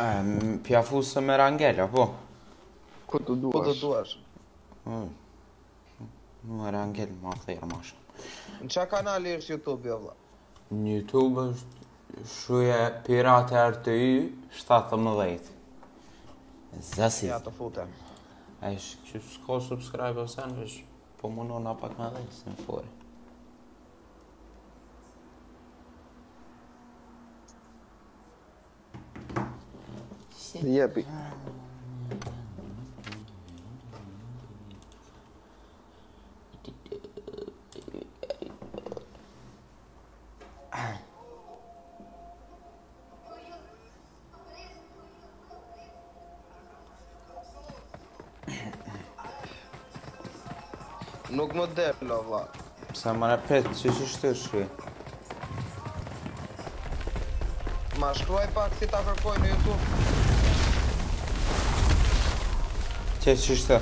Um, pjafu së me rangela, po? Ku të duash? Ku të duash? Mm. Më rangel, ma thejrë ma shumë. Në qa kanali është YouTube, jo vla? Në YouTube është shuje Pirate RTI 17. Zasi. Ja të futem. E shë kështë s'ko subscribe ose sen, po më në pak me dhejtë si më fori. si? Jepi. Nuk më dhe për Sa më në petë, që që shtë shkri? Ma shkruaj pak si ta kërkoj në Youtube. Kes şişte.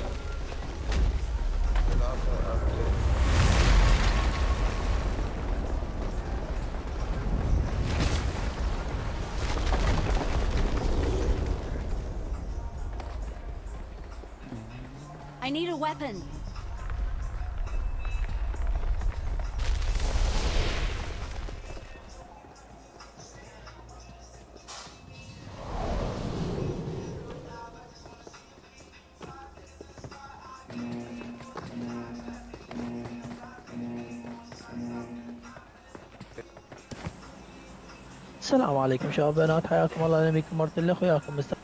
السلام عليكم شباب بنات حياكم الله اهلا بكم مرت الاخ وياكم مستر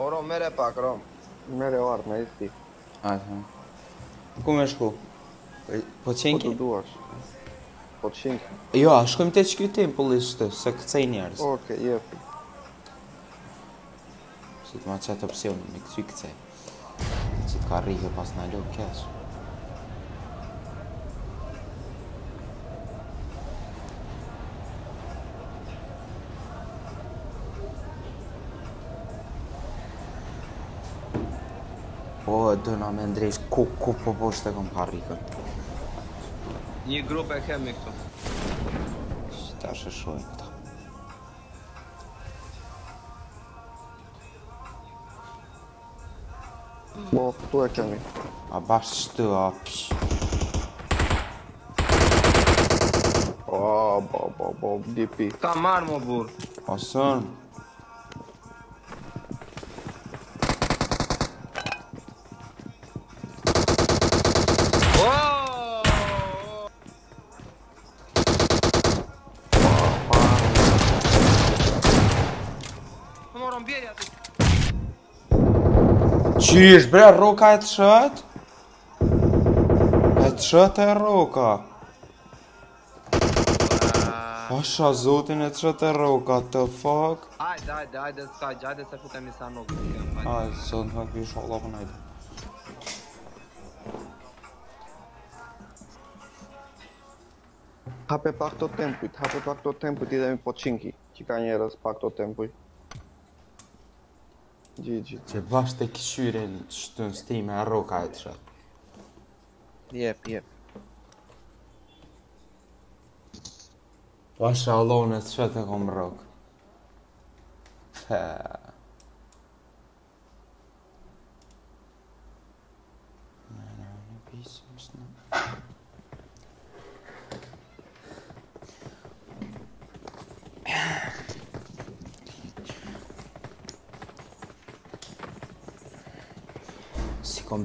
اورو مره باك روم مره وارد ما يستي ku me shku? Po të po duash Po të Jo, a shkojmë të shkrytim po Se këtë e njerës Ok, jep ma qëtë opcionë Me këtë i këtë Si pas në ljo dëna me ndrejsh ku ku po po shte kom harri këtë Një grupë e kemi këtu Shita shë këta Bo, po, tu e kemi A bashkë të shtu, a psh Bo, po, bo, po, bo, bo, dipi Ta marrë më burë Asërë qysh bre roka e të shët E të shët e roka Asha zotin e të shët e roka të fuck Ajde ajde ajde saj gjajde se fute mi sa nuk Ajde zotin fuck vish Allah për najde Hape pak të tempujt, hape pak tempujt i dhe mi po qinki Qika njerës pak të tempujt Gjit, gjit. Që bash të këshyren shtën së ti me a roka e të shatë. Jep, jep. Vash a lone të shëtë e kom rokë. Heee.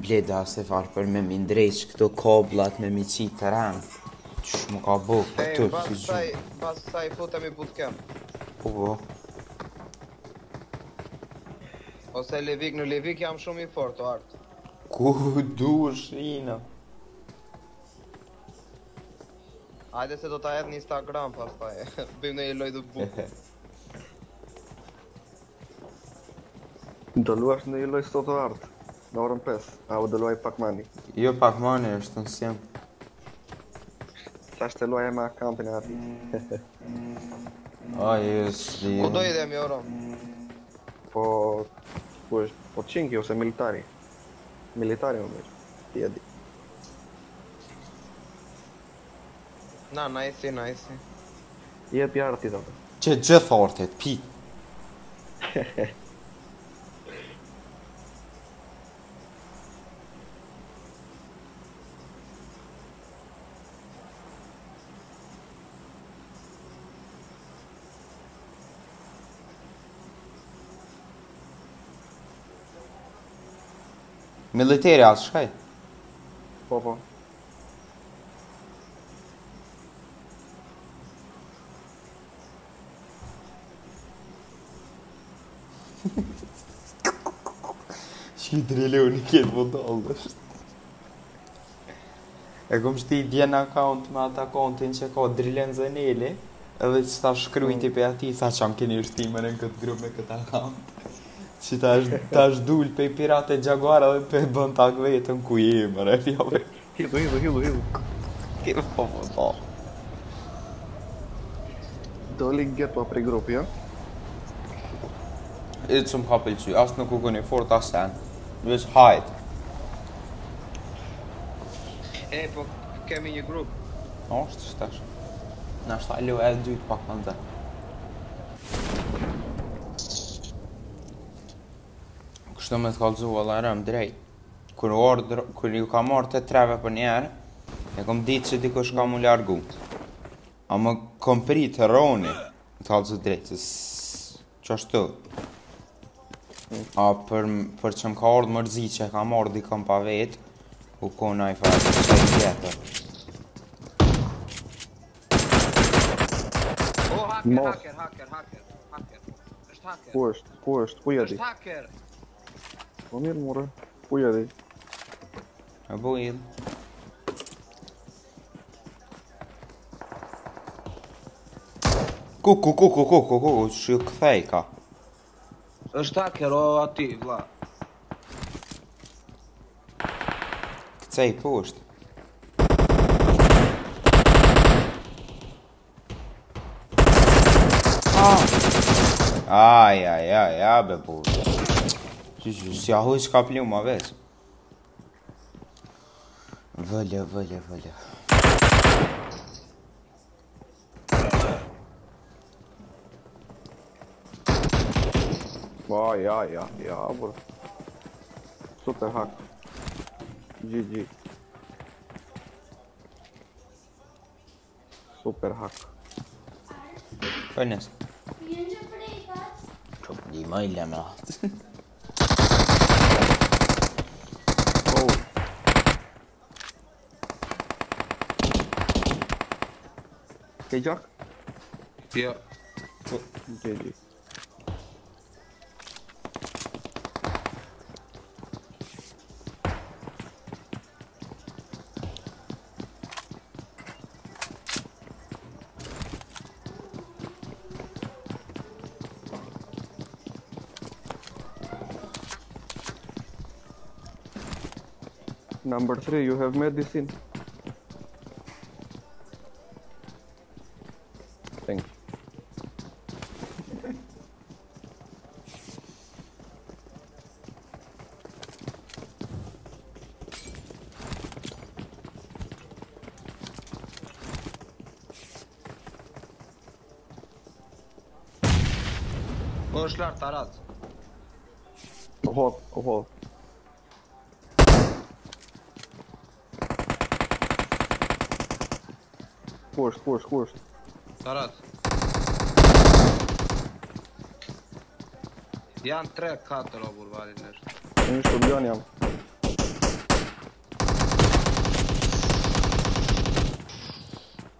bleda se farë për me mindrejsh këto koblat me mi qitë të rëndë Qësh më ka bo për të të si gjithë Pas saj mi i kemë Po bo po. Ose Levik, në Levik jam shumë i fort të artë Ku du shina Ajde se do ta edhe një Instagram pas taj Bim në i lojdu bukë Do luash në i loj sot të artë Dar PES. Au de luai Pac-Money. Eu Pac-Money është un sim. Sa është luai me accountin e arbi. Ai është di. Ku do i euro? Po Po, është? Po çinki ose militari? Militari mă mergi. Ti e Na, nice, nice. Jep jartit atë. Ce, gjithë ortit, pi. Militeri as shkaj. Po po. Shki drele unë i këtë vë dollë E kom shti i djenë akaunt me ata kontin që ka drele në Edhe që ta shkryjti mm. pe ati Tha që am keni rështimën në këtë grupë me këtë akaunt Si ta është ta është dul pe pirate Jaguar edhe pe bën tak vetëm ku i merr e fjalë. Jo. Hilu hilu hilu hilu. Ke po po. po. Do link get pa po prej grupi, ha. E të shumë ka i asë nuk u i fort, asë janë Në veç hajt E, po kemi një grupë Në është të shtesh Në është të alë e dhujtë pak më ndërë. Kështu me t'kallëzu e drejt Kër ordër, kër ju ka marrë të treve për njerë E kom ditë që dikush ka mu ljargu A më kom pri të roni T'kallëzu drejt Që A për, për që më ka ordë mërzi që e ka marrë dikëm pa vetë U kona i farë që e i Hacker, hacker, hacker, hacker. Ësht hacker. Ku është? Ku është? Ku je ti? Hacker. Po mirë mure, Po jë i A Ku jë ku ku ku ku ku ku, kuk, shi këthej ka është ta o ati, vla Këtë i pusht Ajajajaj, aj, aj, aj, Se arriscar pra uma vez. Valeu, valeu, valeu. О, я, ai, я, бро. Super hack. super hack Супер гак. Понятно. Çok de mi ailemle? Okay, Jock? Yeah. Okay. Number 3, you have made this in. Boşlar tarat. Oho oho. Koş koş koş. Tarat. I-am trec la valinilor. Nu știu, milion i-am.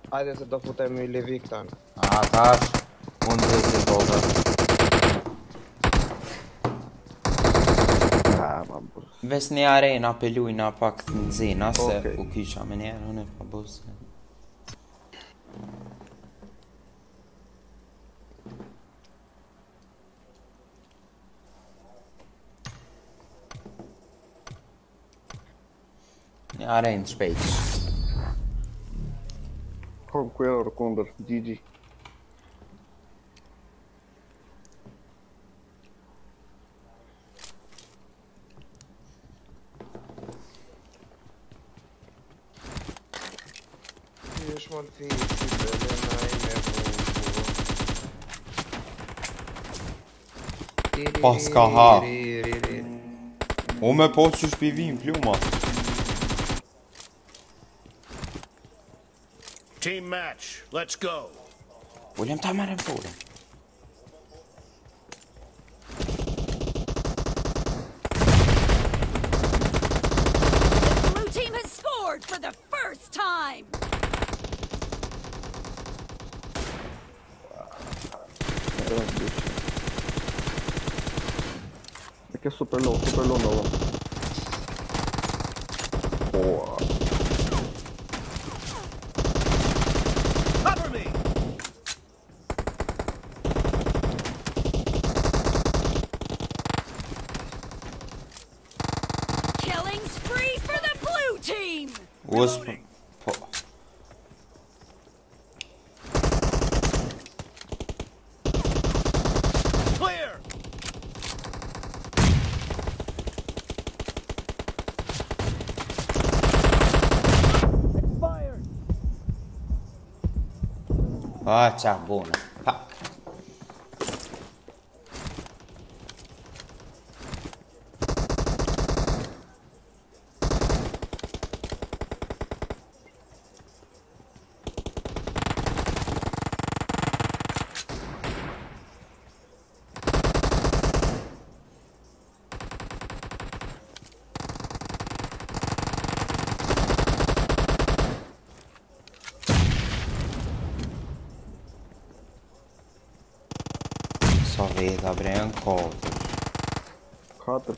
Haideți să tot putem lui Victor. Ataș. Nështë një arena për lujnë, në pak të ndzinë, nëse për kisha me njerë në në fabosinë Një arena shpejtë Kom kuj e orë s'ka ha U me po që shpivim, pluma Team match, let's go Ullim ta marim porin 别弄，别弄，弄我。Ó, tia Bona.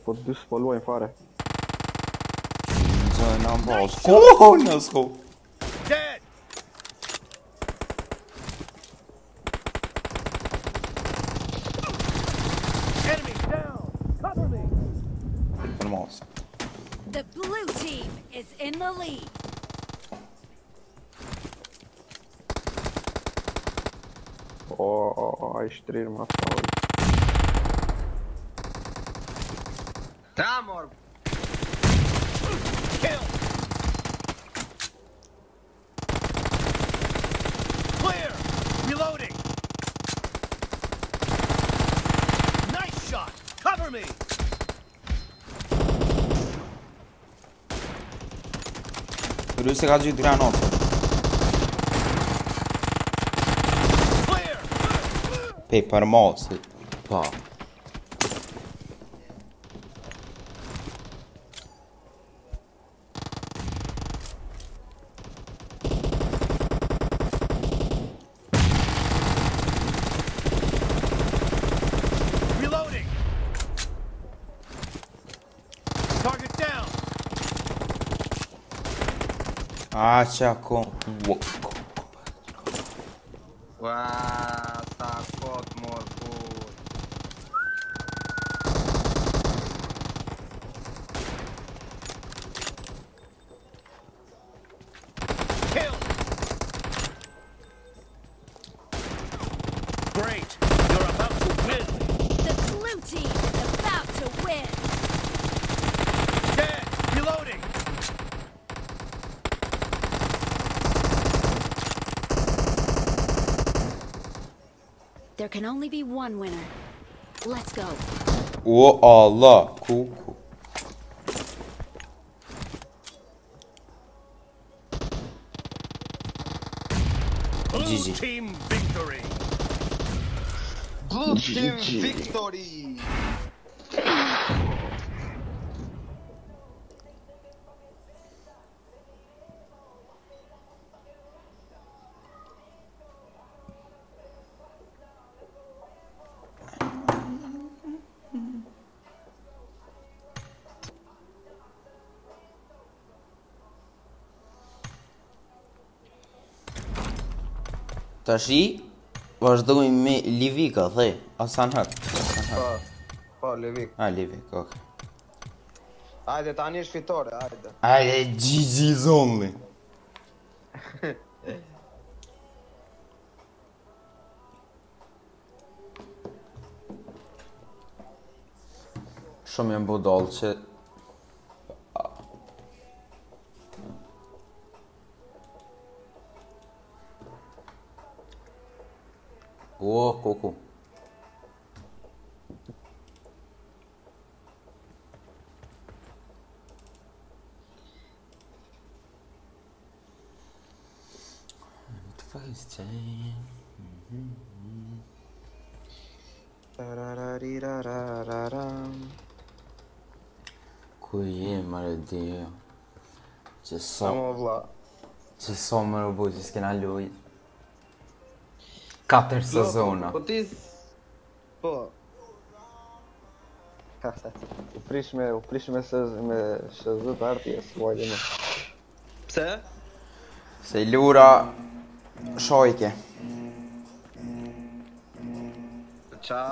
po dy s'po luajnë fare Në në në në në në në se ka gjithë granatë Pej, për mosit Pa 我。can only be one winner. Let's go. Oh Allah. Cool, cool. Blue team victory. Blue team victory. Ta shi vazhdojmë me Livika, thë, asan Hak. Po, po Livik. A, Livik, ok. Hajde tani është fitore, hajde. Hajde Gigi only. Shumë jam bodol që cor, coco. Faz Kuyi maradio. Ci sono... Ci sono robot, ci katër po, sezona. Po ti po. U prish me, u prish me se me shëzë të arti e së vajtë me. Pse? Se i lura shojke. Qa,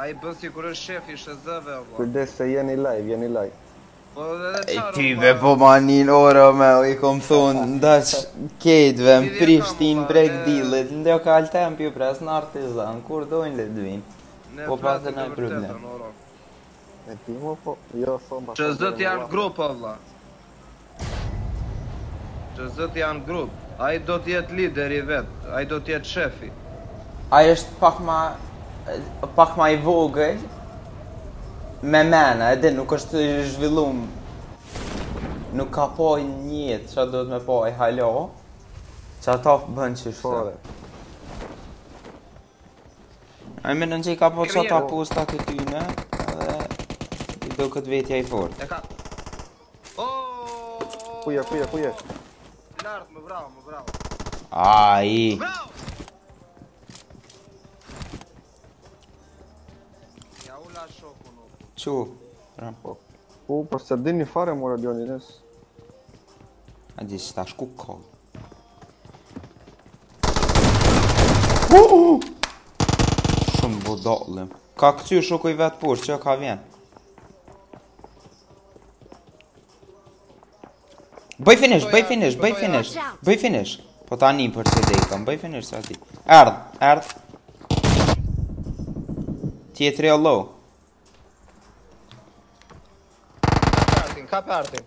a i bës i kërë shef i shëzëve, o bërë? Po? Kërde se jeni live, jeni live. Po, e ti ve po ma një në orë me, i kom thunë, ndash kejtve, më prishtin prek dillit, ndjo ka altem pju pres në artizan, kur dojnë le dvinë, po pra, patë në problem. E ti mo po, jo thonë pa... Që zët janë grup Allah. Që zët janë grupë, a i do t'jetë lider i vetë, a i do t'jetë shefi. A i është pak ma... pak ma i vogëj, me mena, edhe nuk është zhvillum Nuk ka po njët që do të me po e halo Që ta bënë që shtë A i menën që i ka po që ta posta këtë ty në Edhe I do këtë vetja i fort Kuja, kuja, kuja Lartë, më bravo, më bravo A i Çu, ram po. Po po din një fare mora Dioni nes. A di sta ta shku Uh! uh! Shum bodolem. Ka kty shoku i vet push, çka ka vjen. Bëj finish, bëj finish, bëj finish, bëj finish. Po ta një për të dejta, bëj finish sa ti. Erdh, erdh. Tjetëri low K parte.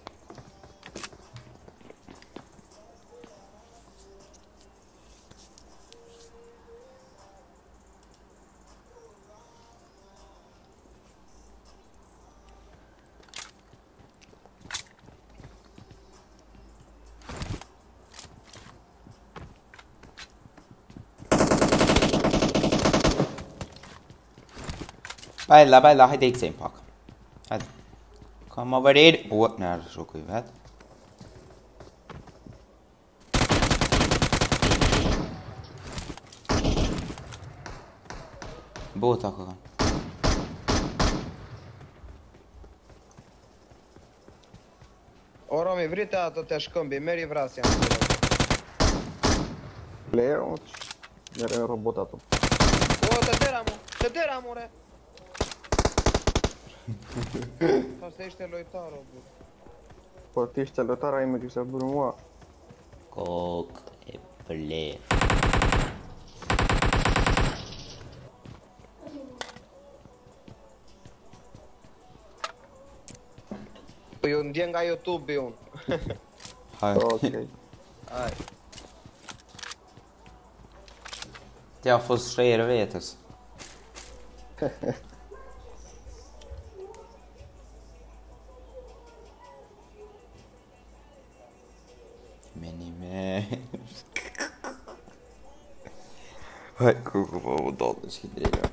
Bella, bella, hadi ilk sen pak. Come over here. Po, na është shoku i vet. Bo ta kokën. Ora mi vrita ato të shkëmbi, meri vrasja. Lejë, o që? Mere robot ato. O, të tëra mu, të tëra mu, Sau să ești loitar, bă. Poate ești loitar, ai mergi să brumă. Coc, e ple. Eu un dienga YouTube, eu. Hai. Ok. Hai. Det har fått fler vetus. Hej, ku ku po u dot në shkëndrija.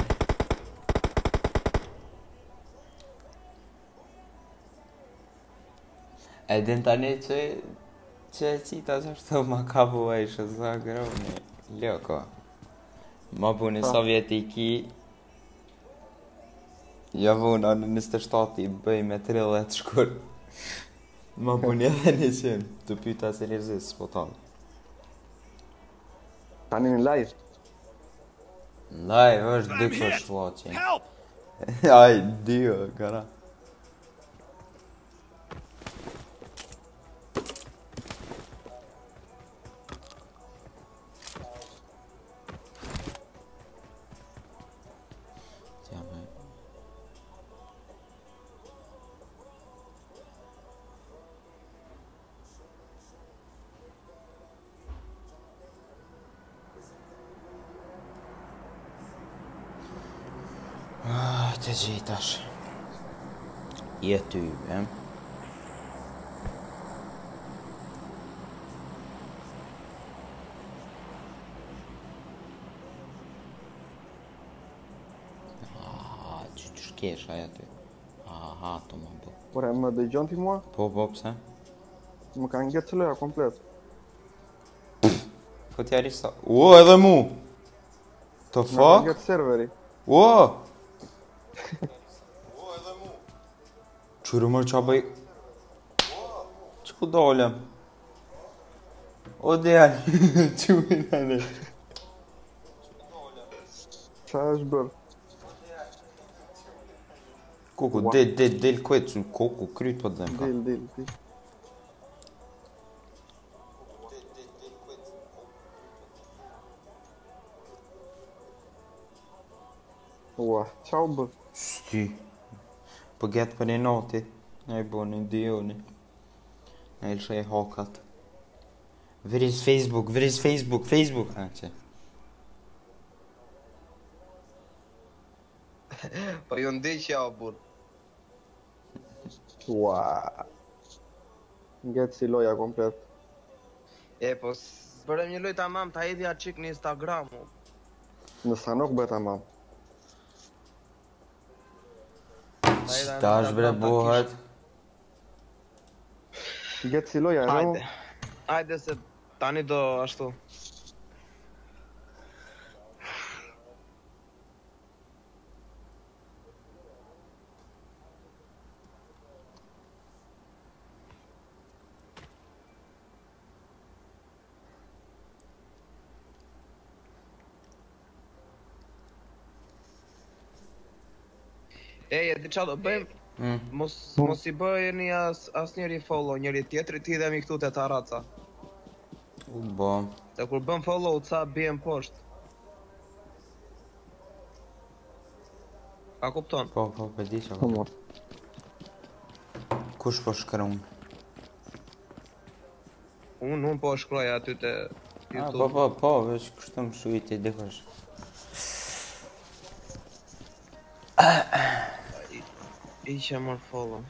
E din tani që që e qita që është të më kapu e ishë sa grovni. Ljoko. Po. Ma bu një sovjetiki. Ja jo bu në në nëste shtati bëj me 30 shkur. Ma bu edhe një qënë. Të pyta se lirëzis, po tonë. Tani një lajrë? Dai, eu ajudo com a slot. Ai, Dio, cara. tyve. Aha, që të shkesh aja ty. Aha, të më bë. Por e më dhe gjonë ti mua? Po, po, pëse? Më ka nge të leja komplet. Po t'ja rista... Uo, edhe mu! The fuck? Më ka nge të serveri. Uo! Shurëmër qa bëjt Që ku dolem? O dejan Që ku dolem? dolem? Qa është bërë? O dejan del, del, del këtë Kuku kryt për po të dhem ka Del, del, del Kuku del, del, del këtë Ua, qa u bërë? përget për një noti, në i bo një dioni, në i e hokat. Vëris Facebook, vëris Facebook, Facebook, a që. Po ju ndih që ja o burë. Ua. Ngetë si loja komplet. E, po, bërëm një loj të mamë, ta edhja qik në Instagramu. Në nuk bërë të mamë. читаш бре богат. Ти гет цило јаро. Ајде. Ајде се тани до што di çfarë do bëjmë. Mm. Mos mos i bëjeni as asnjëri follow njëri tjetrit, ti dhe mi këtu te Taraca. U bë. Ta kur bën follow ca bien poshtë. A kupton? Po, po, e po, di çfarë. Po. po. Kush po shkruan? Unë nuk po shkruaj aty te po, YouTube. po, po, po, vetë kështu më dhe dikush. I që mërë follow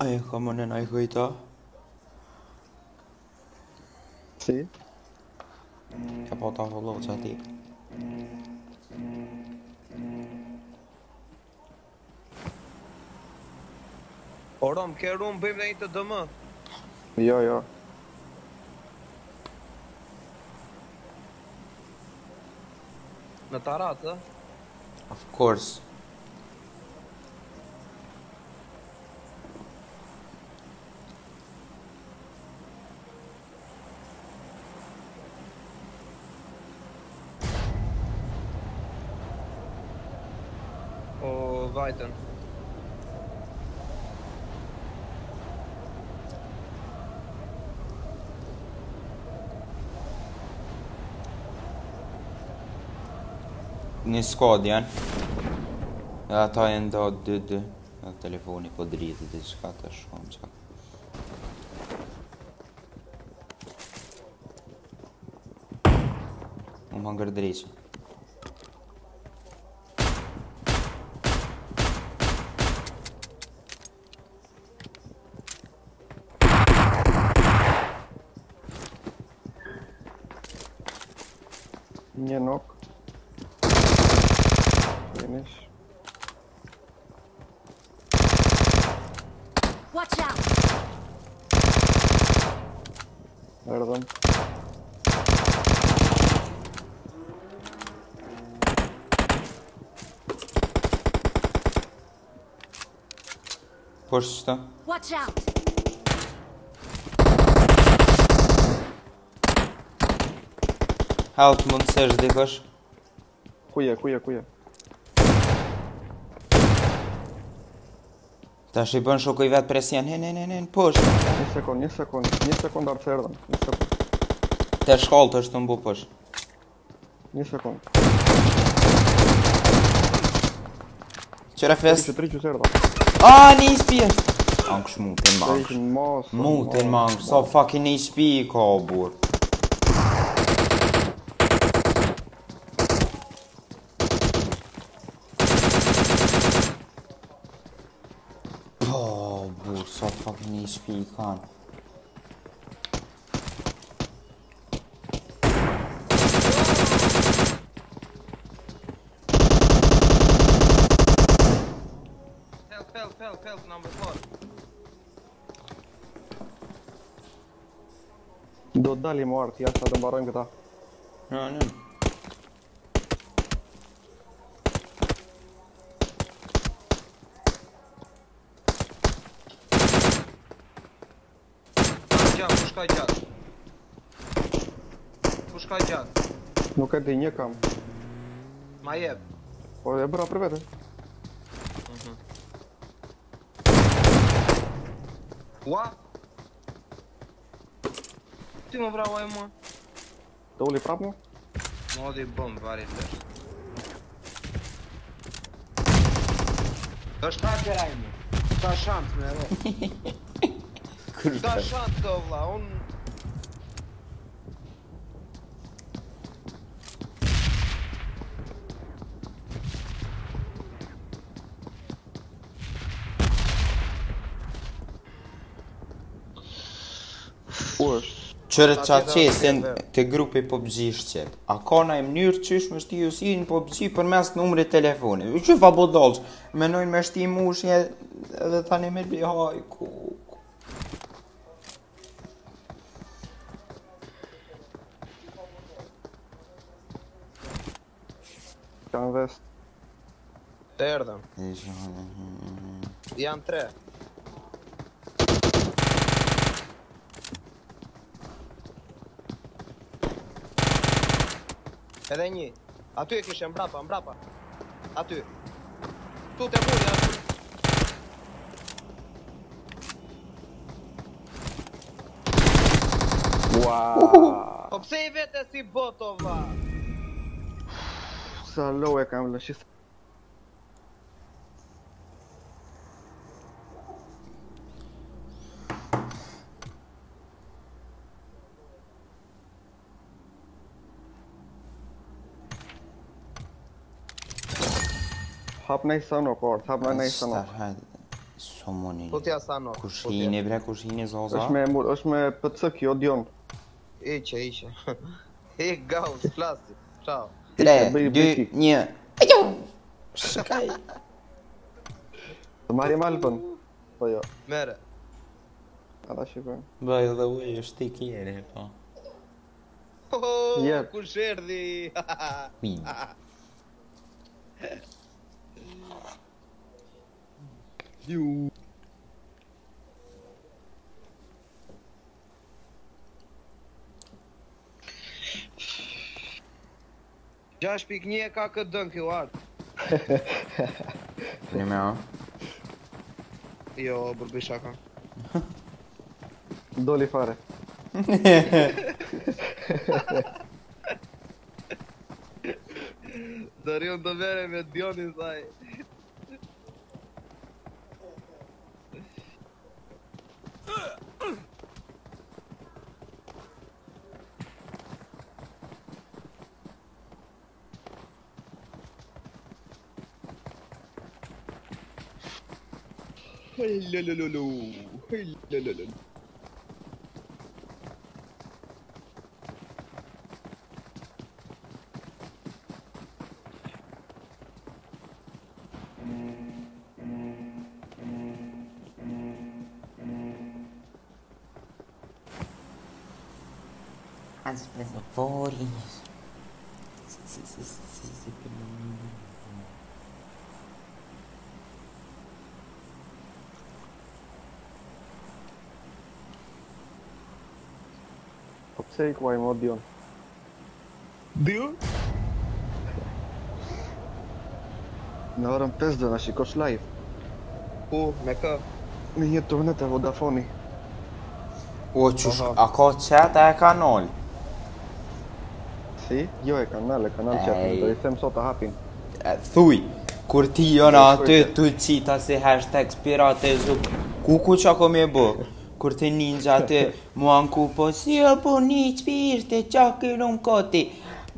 A e ka më në në i hëjta? Si? Ka po ta follow që ati Orom, ke rumë bëjmë në i të dëmë? Jo, jo Në taratë, dhe? Of course Brighton. Një skod janë. Dhe ata e nda 2-2. telefoni po dritë dhe qka të shkom qka. Më më dritë. bërë së qëta Help mund se është dikosh Kuja, kuja, kuje Ta shë i bën shoku i vetë presjen, hen, hen, hen, hen, push Një sekund, një sekund, një sekund arë të erdhen Një sekund Te shkallë të është të mbu push Një sekund Qera fest? Një që tri që të erdhen A, një HP është Angsh mutin më angsh Mutin më angsh, so fucking një HP i ka o burë Po, burë, so fucking një HP i kanë dali morti, asta da mbarojmë këta. Ja, ne. Gjatë, pushka gjatë. Pushka gjatë. Nuk e di një kam. Ma jep. Po e bëra për vete. Mhm. Uh -huh. Ua? Ты ему брал ему. Да ули правду? Молодой бомб варит даже. Да что опираем? Да шанс, наверное. Да шанс, Довла, он Qërë qa qesin të grupi po shqip A ka na e mënyrë qysh më shti ju si në po për mes në telefoni. telefonit U që fa bo dollës Menojnë me shti mu shi e dhe me bëgji haj ku vest Të erdhëm mm, mm, mm. Jam tre Edhe një. Aty e kishe mbrapa, mbrapa. Aty. Tu të mundi aty. Po pse i vete si boto Sa low e kam lëshë. Hap në i sënë o kërë, thap në i sënë o kërë Somoni Po t'ja sënë o po kërë Kushin bre, kushin e zoza është me mur, është me kjo djonë E që, e gaus, flasi, qao 3, 2, 1 Ejo Shkaj Të marim alpën Po jo Mere Ata shikojnë Baj dhe ujë është ti kjeri, po Ho ho, shërdi? Ha ha ha Liu. Ja shpik një ka kë dën kë uart. Ne më. Jo, burbisha ka. Doli fare. Dorion do vere me Dionin thaj. Hello. Hello. se i kuaj mo Dion. Dion? Në orën 5 dhe në shikosh live. Po, me ka? Në një turnet e Vodafoni. O, po, qësh, a ka qëtë e ka nëllë? Si? Jo e kanal, e kanal që atë, do i them sot të hapin. E, thuj, kur ti jona aty, tu qita si hashtag spirate zuk, ku ku që ako me bërë? kur të ninja të muan ku po si e po një qpirë të qak i lëm koti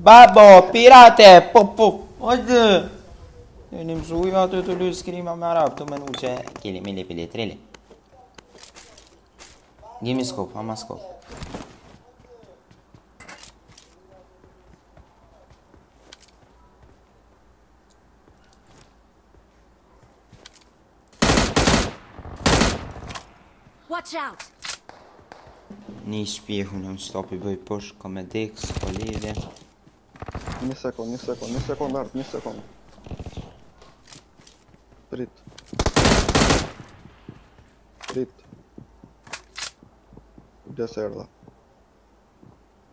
babo pirate po po o zë e një më zhuj të lu skrima me arabë të më Kili, uqe kelimile pëllitrele gjemi skop, hama skop Watch out. Ni spihu non stop i bëj push kom e dex kolive. Një sekond, një sekond, një sekond, art, një sekond. Prit. Prit. Dhe se erdha.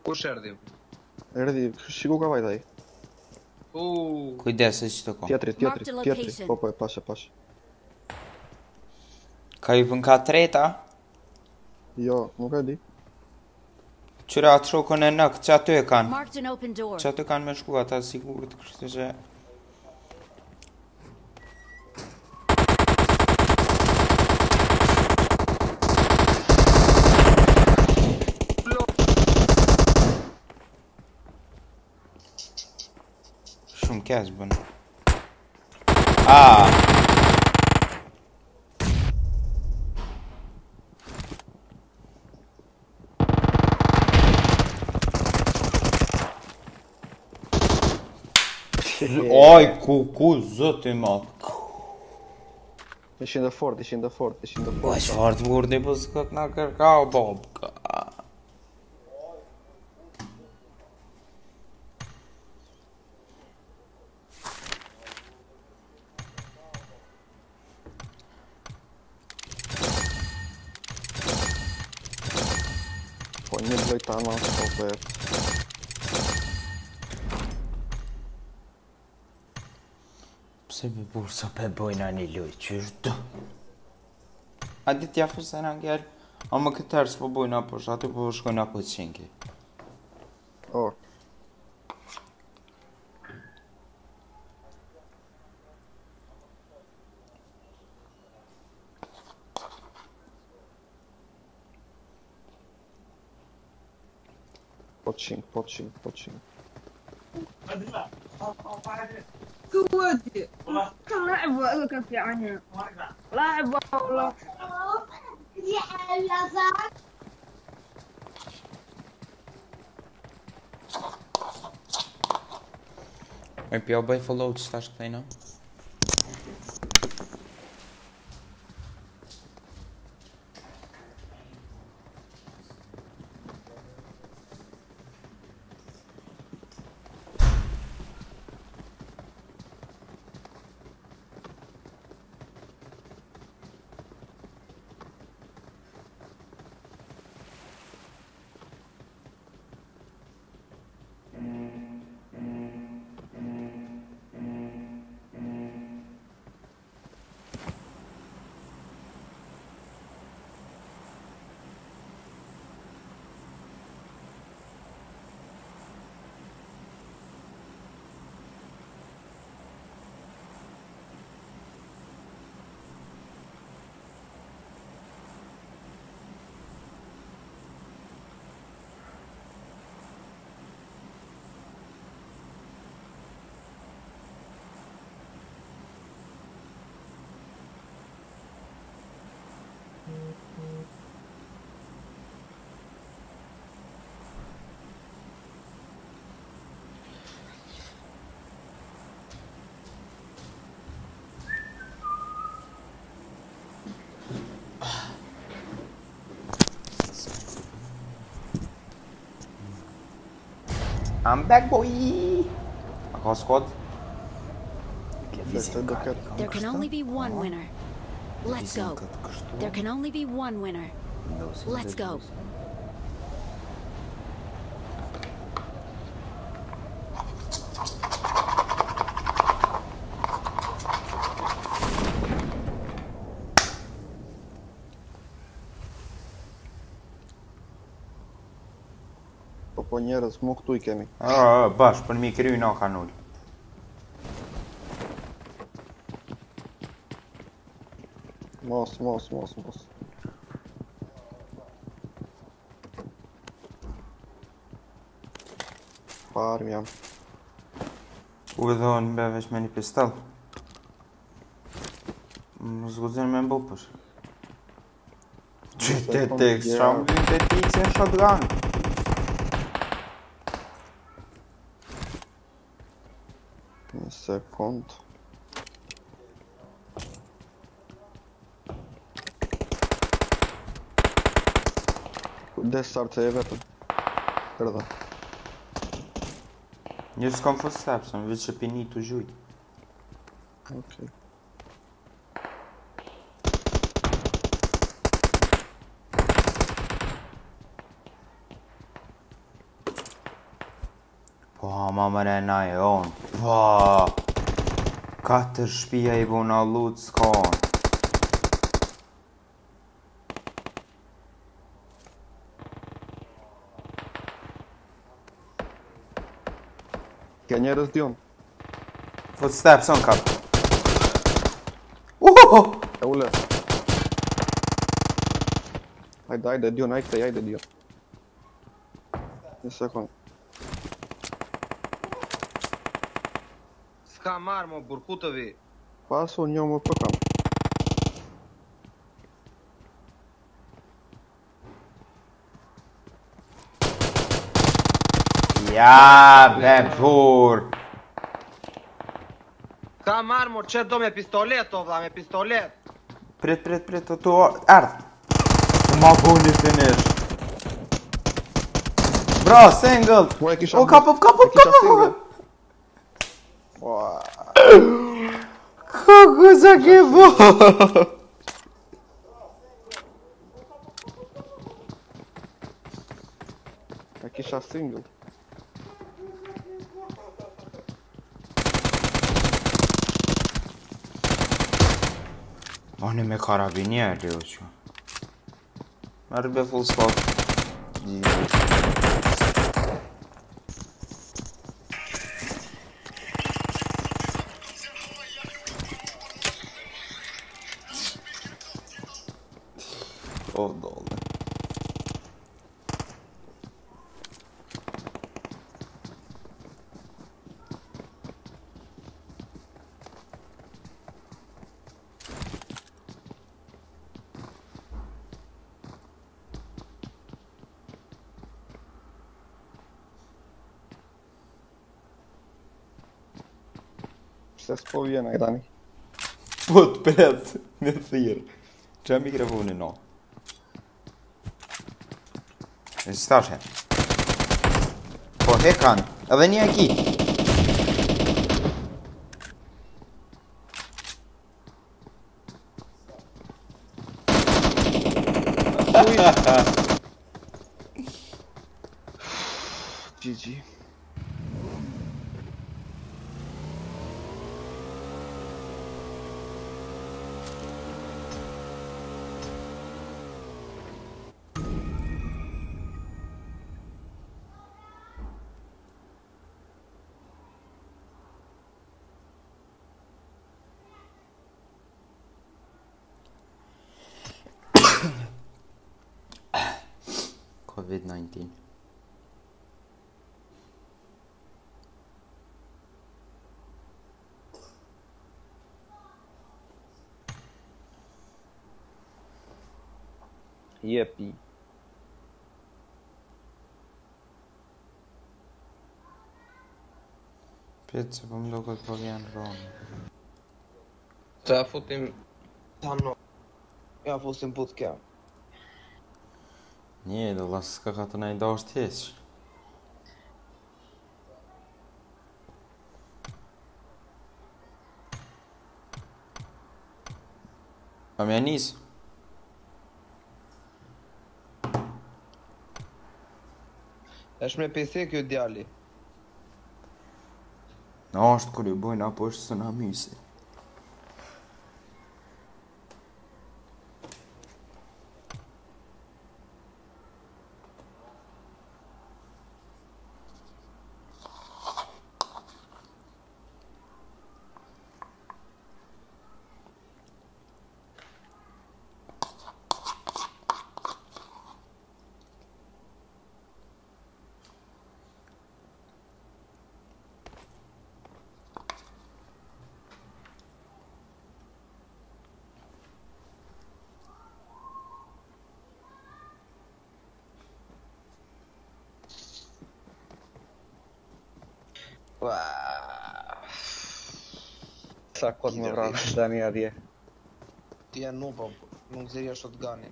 Ku shërdhi? Erdhi, shiko ka vajta ai. Kujdes se që të ko Tjetri, tjetri, tjetri Po, po, e pashe, pashe Ka ju pën ka treta? Jo, nuk e di. Qëra atë shokën e në që atë e kanë. Që atë e kanë me shku atë sigur të kështë që... Shumë kësë bënë. Aaaa! Ah! Oj, ku, ku, zëti ma. Ishin dhe fort, ishin dhe fort, ishin dhe fort. Oj, shë fort, më urdi, po së këtë në kërka, o bobka. Borsa Peboynan ile uçurdu. Aditya Hüseyin Angel ama këtë herë s'po bojnë apo shati, po shkojnë apo të qenki. Or. Po qenk, po qenk, po good. لاعب وكان في عنها لاعب والله Heb je al bij Verloot start nou? I'm back, boy. Alcohol squad. There can only be one winner. Let's go. There can only be one winner. Let's go. Po njerëz, mu këtu i kemi. A, a, bash, për mi kryu në kanull. Mos, mos, mos, mos. Parëm jam. U e dhonë, be veç me një pistol. Më zgudzin me mbupësh. Qëtë të ekstra, më të të të të essa conta. Death Star to weapon. Perdão. Use comfort steps and reach a pin to shoot. mama na je on. Pa! Katër shpia i buna lutë s'kon. Ka njerëz t'jom. Footsteps on kap. Uhoho! E ule. Hajde, hajde, Dion, hajde, hajde, Dion. Një sekundë. s'ka marr më burkutëvi. Pasu një më për kam. Ja, be burë! Ka marmur që do me pistolet, o vla, me pistolet! Prit, prit, prit, të tu, ardh! Të ma bundi finish! Bro, single! O, kap up, kap up, kap up! takie wo! Jakiś asyngl. Önüme karabini yerliyor şu. Merve full spot. Gidiyor. oldu oldu. se spojuje na daný. Pod prd, nefír. Čem mikrofony, no. në po hekan edhe një aki jepi. Pjetë se pëm do këtë për po janë rronë. Se a futim... Ta no. Ja futim putë kja. Një, do lasë s'ka ka të nej da është heqë. A me është me PC kjo djali. Në është kërë i bojnë apo është së në amysi. ta kod më vranë Kjitë një adje Ti e nuk, bob, po, nuk zeri e shotgani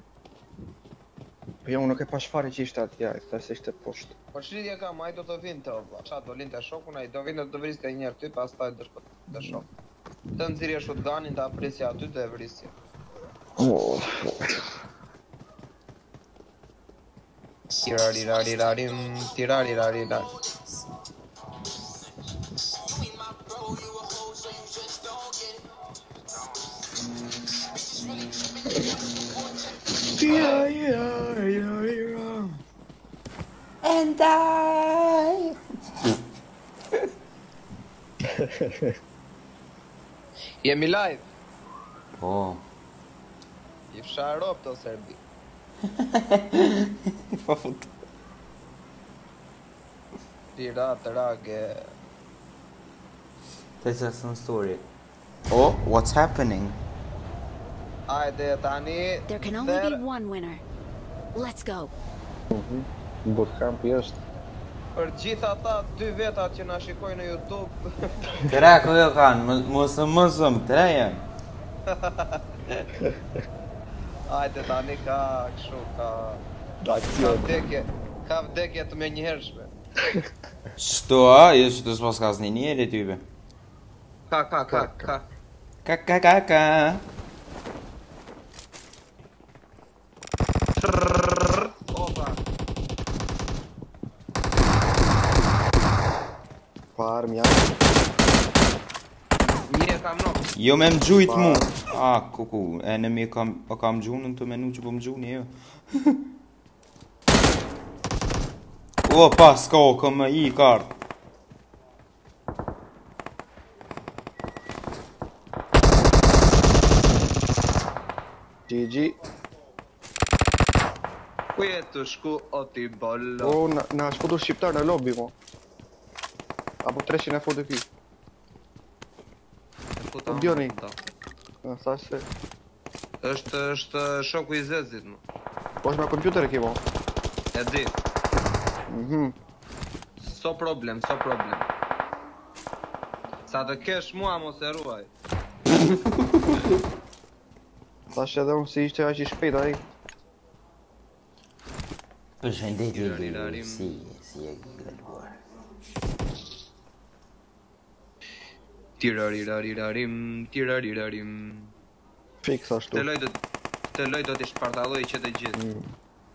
Për po jo, nuk e fare që ishte atje, e këtës ishte poshtë Për po shridhja ka, i do të vinë të ova Qa do linte të shokun, a i do vinë të do vrisë të ty, pas ta i dërkët të shok Të në zeri e shotgani, të aprisja aty të e vrisja oh. Tirari rari rari Tirari rari rari Give me live. Oh. Je fshaje rob të Serbi. pa fut. Pirat, rage. This a some story. Oh, what's happening? Ajde tani. There can only be one winner. Let's go. Mhm. Bootcamp është për gjitha ta dy veta që na shikoj në Youtube Tëra këllë jo kanë, mësë mësëm, tëra jenë Ajde tani ka këshu, ka... Da Ka vdekje, ka vdekje të me njëherëshme Shto a, jesu jo të s'pas ka s'ni njëri t'ybe ka, ka, ka Ka, ka, ka, ka, ka. farm ja Mirë kam nuk Jo me më gjujt mu A kuku E në mi kam po gjunën të menu që po më e jo O pa, ka o këmë i kartë GG Kuj e të shku o t'i bollo po, O, na shku du shqiptar në lobby mo apo 300 e fort të ky. Dioni. Sa se është është shoku i Zezit më. Po është me kompjuter e ke po? E di. Mhm. So problem, so problem. Sa të kesh mua mos e ruaj. Sa she dhe unë si ishte aq i shpejt ai. Përshëndetje, si, si e Tirarirarirarim, tirarirarim Fik, thashtu Të lojt do të lojt do të shpartaloj që të gjithë mm.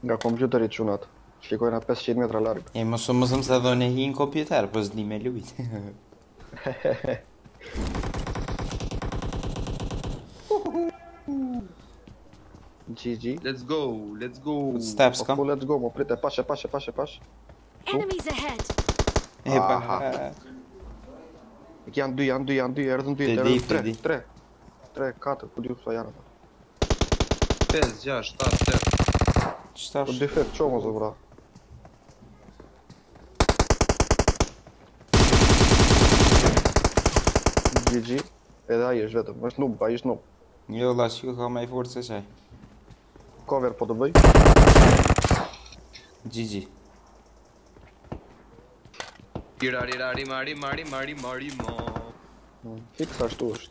Nga kompjuterit çunat. unat Shlikojnë 500 metra largë E më shumë mësëm se dhone hi në kompjuter, po zdi me lujt GG Let's go, let's go Steps po kam Let's go, më prite, pashe, pashe, pashe, pashe Enemies ahead janë dy, janë dy, janë dy, erdhën dy, erdhën tre, tre, tre, katër, ku po dy sa janë ata. Pes, gja, shtar, shtar. Shtar, shtar. Po defek, qo më zëvra. GG, edhe aji është vetëm, është nub, aji është nub. Jo, la, që ka me i forë se Cover po të bëj. GG. Fixaste é tu hoje.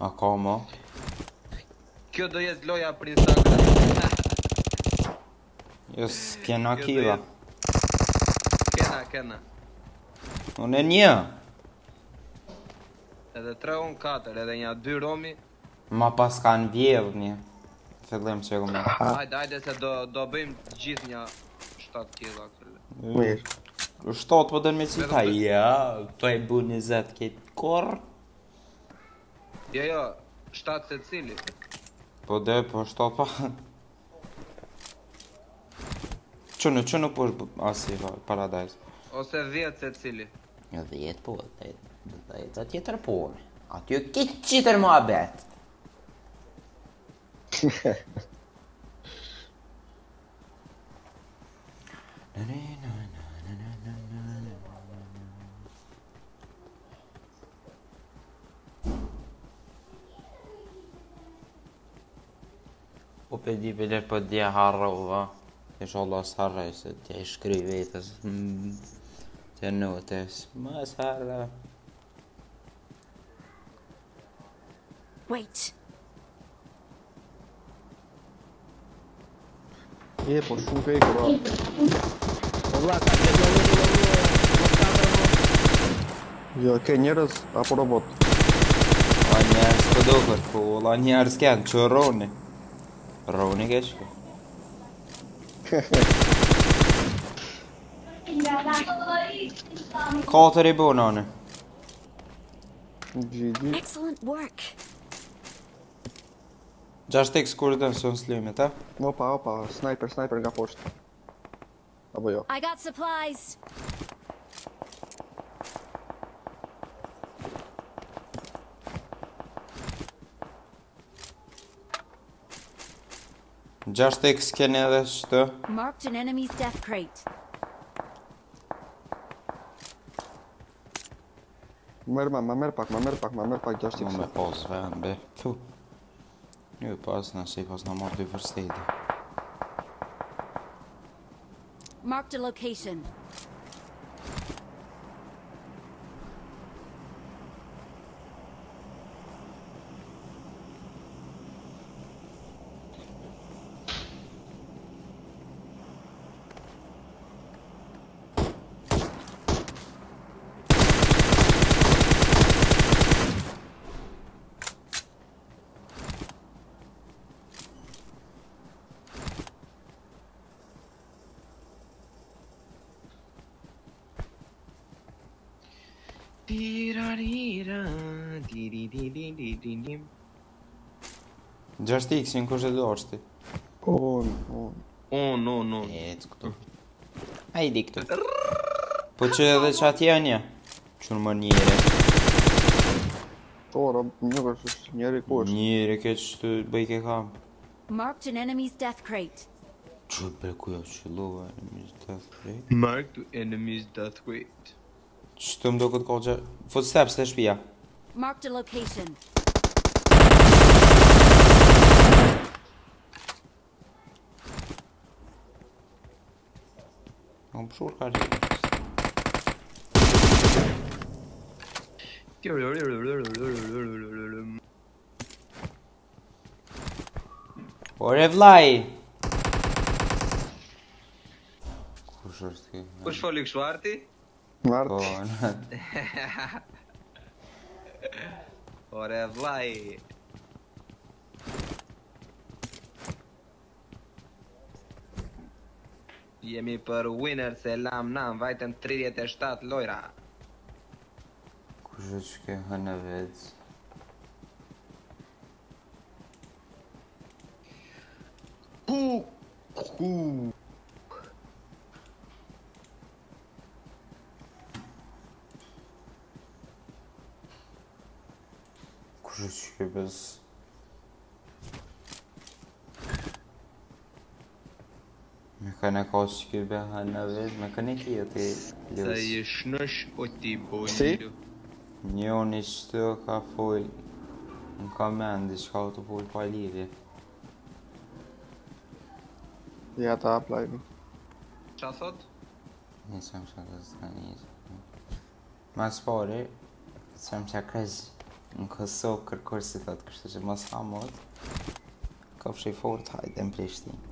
Acum ah, Că dăiesc loia prin sac Eu schienă é achila kena. Unë e një. Edhe tre unë katër, edhe një dy romi. Ma pas ka në vjevë një. Fëllim që e gëmë. Ajde ajde se do, do bëjmë gjithë një shtatë kila. Mirë. Shtatë për po dënë me si ta, ja, to e bu një zetë këtë korë. Jo, jo, shtatë se cili. Po dhe, po shtatë pa. Po. Qënë, qënë po është asë i paradajzë. Ose 10 se cili. 10 po, ta e ta e ta tjetër po. Aty ke çitër më abet. Na na na na na na na na na Po pedi pedi po dia és olasz harra és egy skrívét, az... Tennó tesz. Ma ez harra. Wait. E, poșuncă e groapă. Vlad, Велкенерс опробот. Ланиарс подохар, ланиарс кян, чё ровный? Ровный гашка. Call to Ribunone. GG. Excellent work. Just take skurdam se on slime, tá? Opa, opa, sniper, sniper ga pošto. Abo jo. I got supplies. Just tek s'ken edhe shtë. Marked an enemy's death crate. Merë ma, ma merë pak, ma merë pak, ma merë pak, Just tek s'ken. Më me pas, vend, be. Tu. Ju pas, në si pas në marrë dy vërsteti. Marked a location. është x, në kush e do është ti? On, on. On, on, on. E, të këto. A i di këtu Po që edhe që atë janë ja? Që në më njëre. Por, një kështë është njëri kështë. Njëri kështë të bëj ke kam. Marked an enemy's death crate. Që për ku jo që lua enemy's death crate? Marked an enemy's death crate. Që të më do këtë kohë që... Footsteps të shpia. Marked a location. Θα μου πούσουν χάρη. Ωραία, βλάι! Πώς φόλιξ ο Άρτη? Ο Ωραία, Jemi për winner se lam nam, vajtëm 37 lojra Kushe që ke hënë vetë Kuku Kushe që ke besë kënë kosë që kërë bëha në vetë, me kënë e kjo të ljusë. Sa i nësh o ti bojnë Si? Një unë i ka full Në ka me ndi të full pa lirë Ja ta aplajmë Qa thot? Një sem që të zë të njëzë Mas pari Sem që kësë Në kësë kërkërë si thot kështu që mos ha mod Ka fshë i fort hajtë në Prishtinë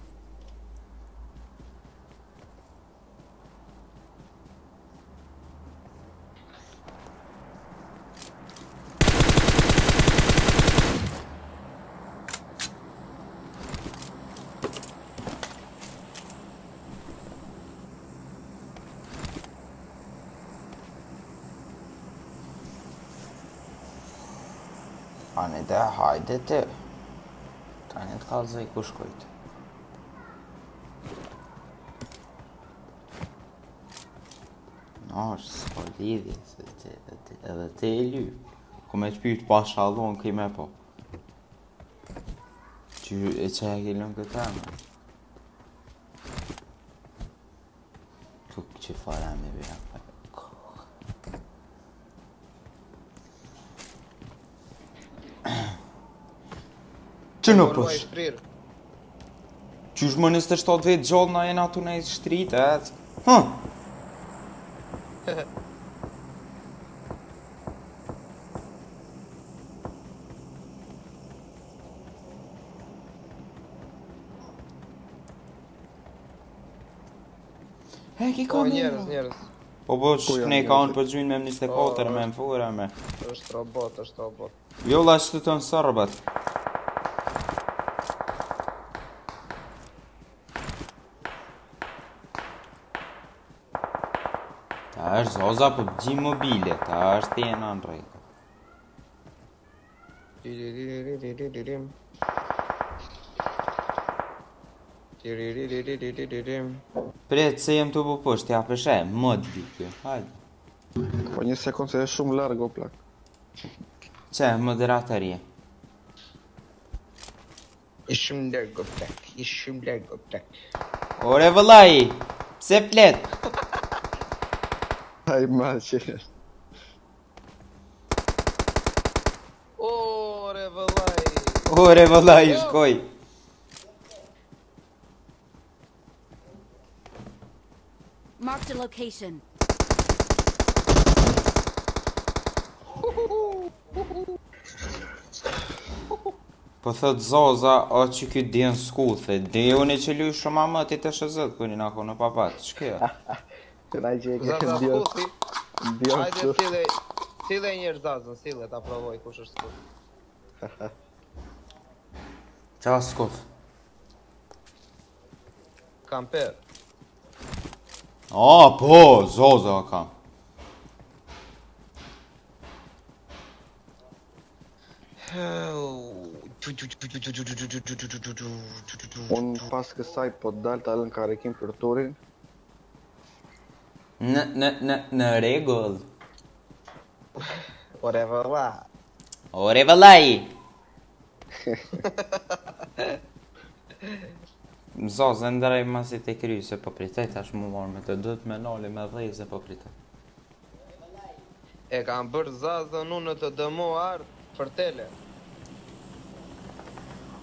edhe hajde të Ta një të kalëzaj ku shkojtë Nash, s'ko lidhje, se të edhe e ly Ku me të kime po Që e që e këtë këtë këtë në pësh? Qysh më nëste 7 vetë gjallë na jenë atu në e shtritë, e? Hë? He, ki ka po, njërës, njërës. Po bo, shkne ka unë përgjyn me më njështë e kotër, po, me më fura, me. është robot, është robot. Jo, la shtë të të nësë robot. Zoza për po bëgji mobile, ta është e në në rejtë. Prejtë, se jem të bu pështë, ja përshe, më të dikë, hajtë. Po një sekundë se e shumë largë o plakë. Që, më arje E shumë largë o plakë, e shumë largë o plakë. Ore vëllaj, pëse pletë? Ai ma që Ore vëllaj Ore vëllaj shkoj Mark the location Po thot Zoza, o që kjo dhjen s'ku, thë dhjen u që lujë shumë amë, ti të shëzët, kuni nako në papatë, që kjo? Të na gjej këtë video. Video. Hajde të sille. Sille një zazën, sille ta provoj kush është kush. Çfarë skuf? Kamper. Oh, po, zoza kam. Unë pas kësaj po dalë të alën karekim për turin Në në në në rregull. Ore valla. Ore vallai. Mëso se ndrej ma si të kryu se po pritaj tash mu morë me të dhëtë me noli me dhej se po pritaj E kam bërë zazën unë të dëmu ardë për tele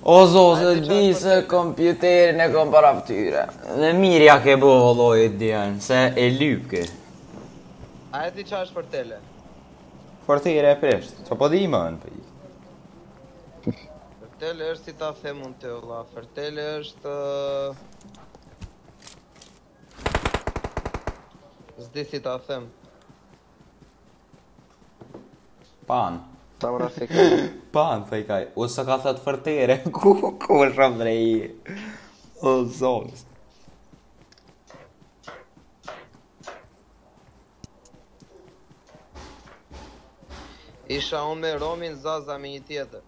O zozë, di se kompjuterin e kom para Dhe mirja ke bo holoj e djen, se e lypke. A e ti qa është për tele? Për tele e presht, që po di ima në pëjit. Për tele është si ta them unë të ola, për tele është... Zdi si ta them. Panë. Ta më rafi kaj Pa, në fej kaj U së ka thëtë fërtere Ku, ku shumë drejë O zonës Isha unë me Romin Zaza me një tjetër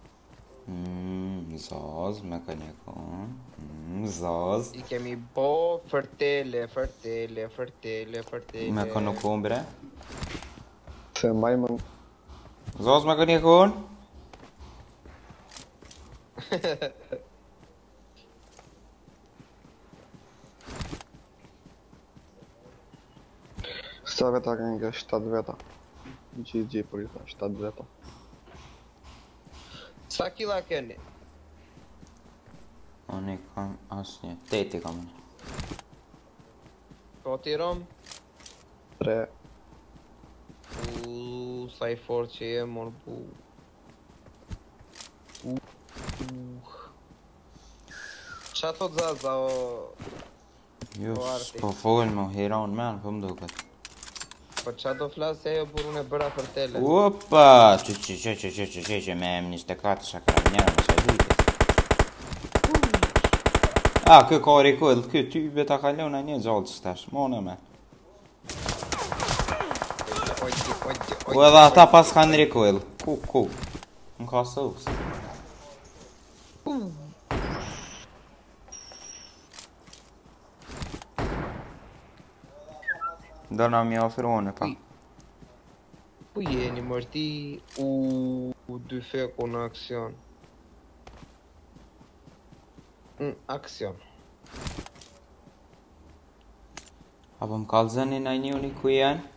Mmm, Zaz, me ka një konë Mmm, Zaz I kemi bo fërtele, fërtele, fërtele, fërtele Me ka në kumbre Se maj më Zozme kër një hun Sa vetë a kënjë kër veta Gjitë gjitë për kër shtatë veta Sa kila kër një? kam as një, te kam një po Koti rom Sa i forë që e mërë bu uh. Qa të të o... Jo, po fogën më hira unë me më Po qa të flasë e jo burun e bëra për tele Opa, që që që që që që që që me em njështë shakra në që dhujtë Ah, kë kërë kë ty bëta kalonë a një zoltë së tash, mone me ku po edhe ata pas kanë recoil Ku, ku Më ka së usë Do nga mi ofru one pa Ku jeni mërti u u dy feku në aksion Në aksion Apo më kalzeni në një një ku jenë?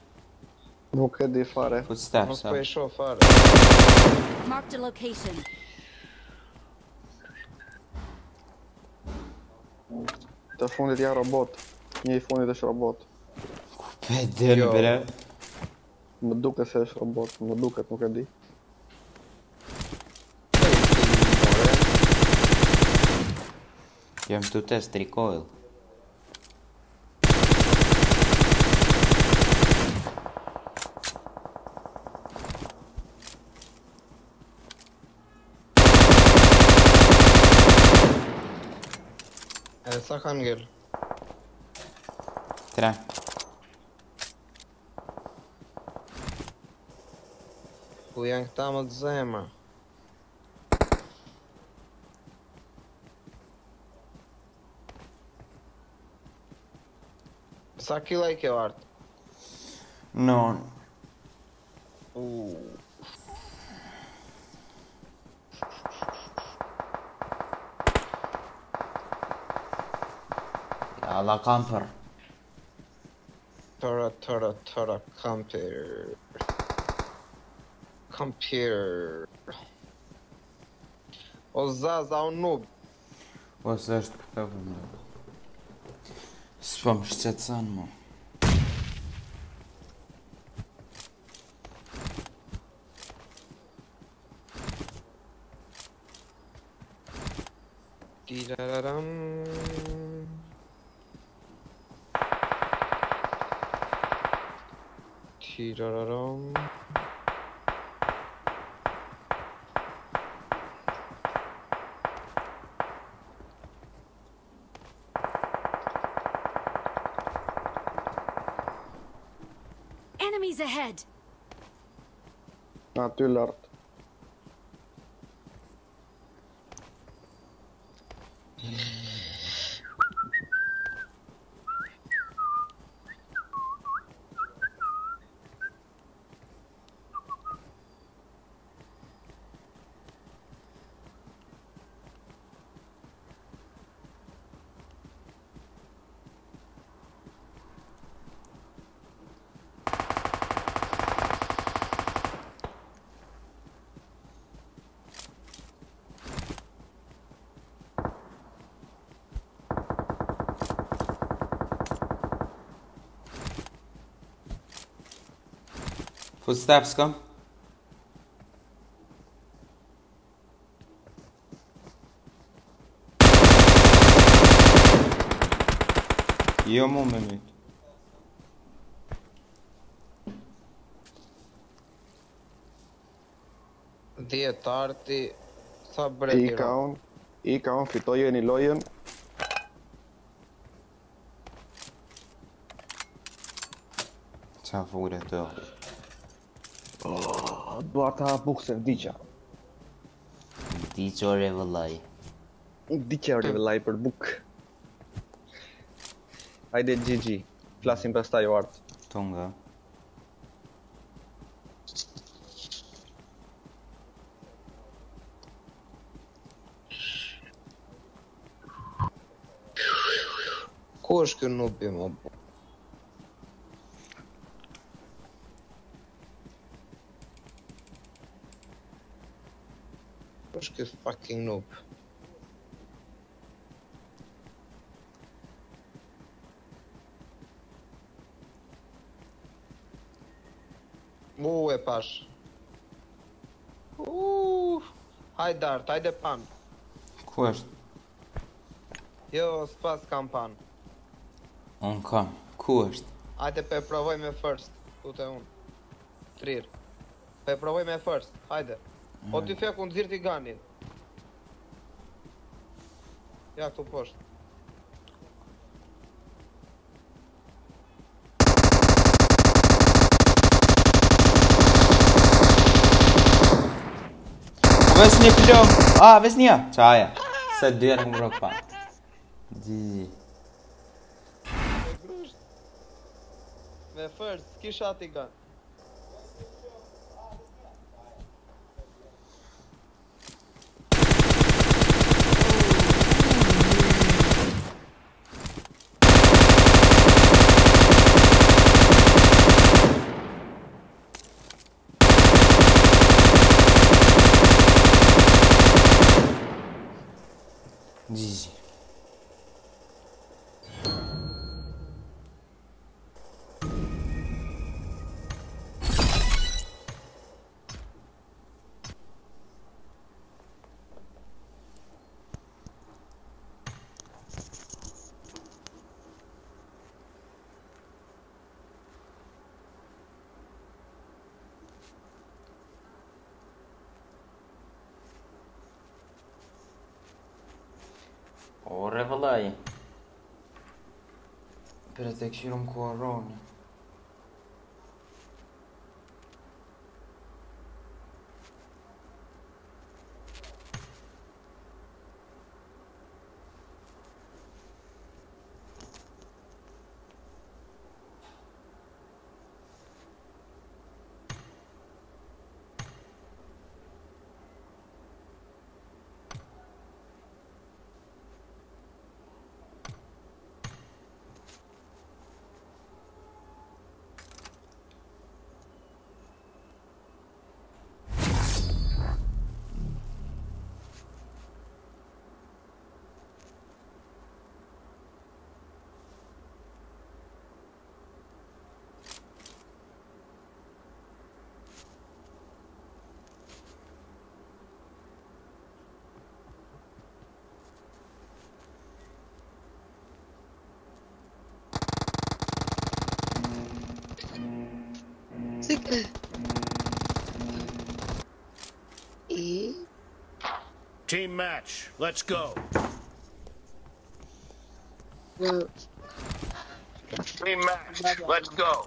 Nu cred de fare. Nu spui și o fare. Mark the location. Te funde de robot. Mi-e funde de robot. Pe de bre. Mă duc să ești robot, mă ducă, nu credi. Eu am tu test recoil. Saca-me guerra. O Yang está-me a dizer, mano. Sabe aquilo aí que é o arte? Não. Uh. Allah kamper. Tara tara tara kamper. Kamper. Oza za onu. Oza është këta vëndë. Së po më shqetsan mu. Di da da da. Nämä Tyller Podstawska. Jo, moment. Dije tardi, sabre Ikaon, Ikaon, Fitoyen y Loyen. Sen får det dörligt. Dua ta buhë se vdica Vdica ore revelaj Vdica për buk Ajde GG Flasim për staj o artë Tonga është kër nubi më buk fucking noob Mu e pash Uuuuh Hajt dart, hajde pan Ku është? Jo, s'pas kam pan Unë kam, ku është? Hajde pe provoj me first Tute unë Trir Pe provoj me first, hajde O po ty mm. fek unë t'i ganin Ja, këtu poshtë po Ves një kjo Ah, ves një Qaja Se djerë ngrëk pa Gji Me first, Me fërst Kisha ti ga 你。Ore vëllaj Për e të këshirëm ku arroni Team match. Let's go. Team match. Let's go.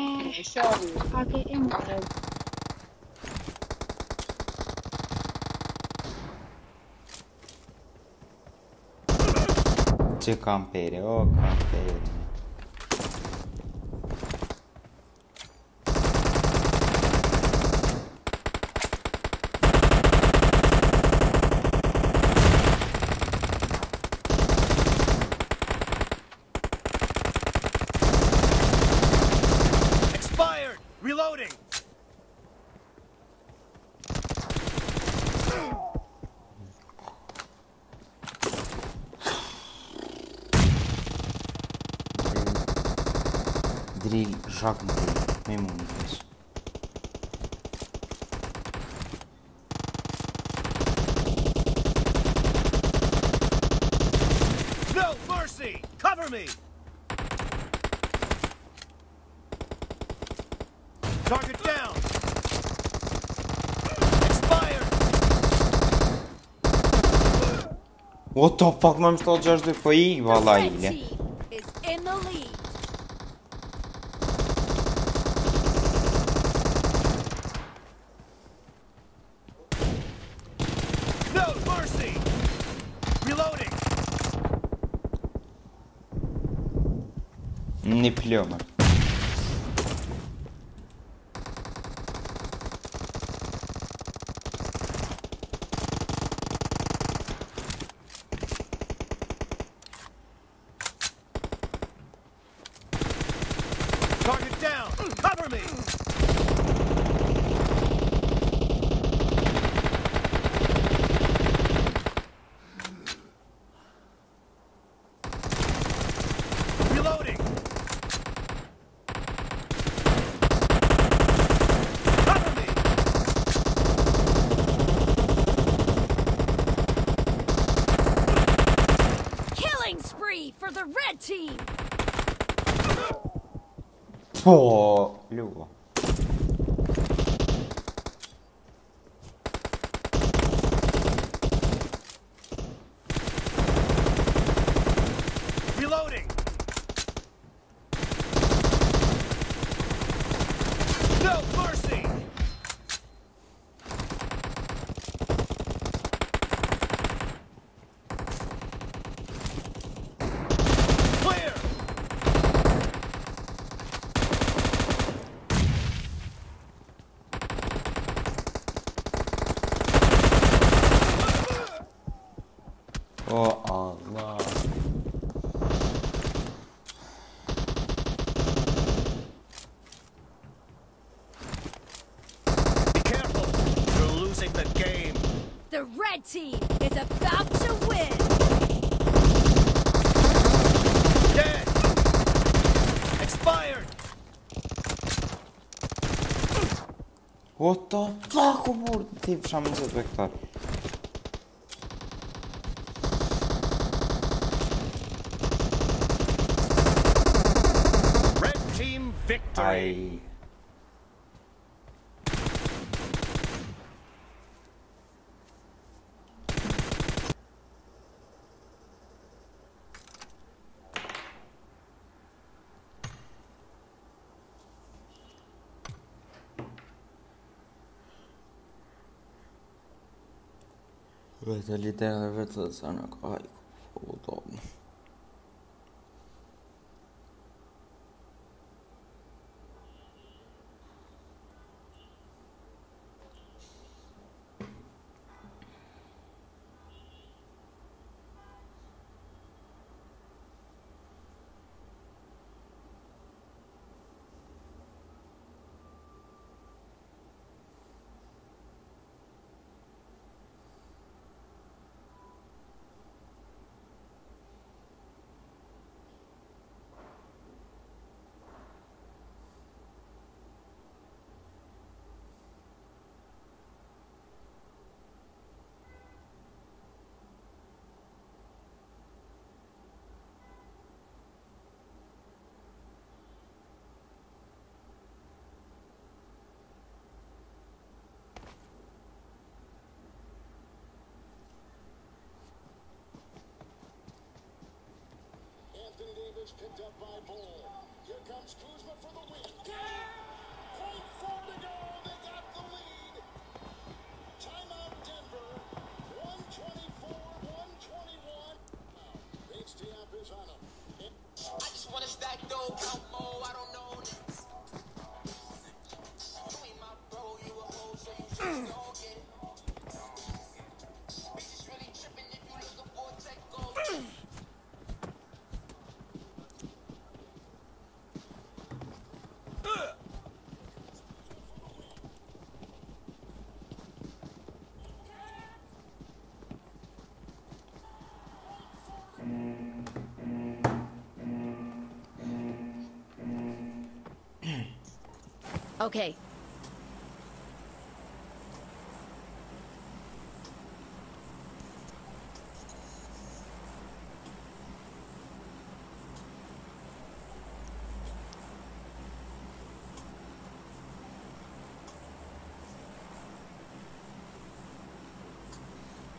Te campeiro, oh, campeiro. Uşak mı? Memnun musunuz? No mercy! Cover me! Target down! Expired! What the fuck, mam stał aż do fojii, wala keep from the vector. Red team victory. I... de wird es de noch. is picked up by Bull. Here comes Kuzma for the win. Point four to go. They got the lead. Timeout Denver. 124-121. Bates Diop is on him. I just want to stack those Okay.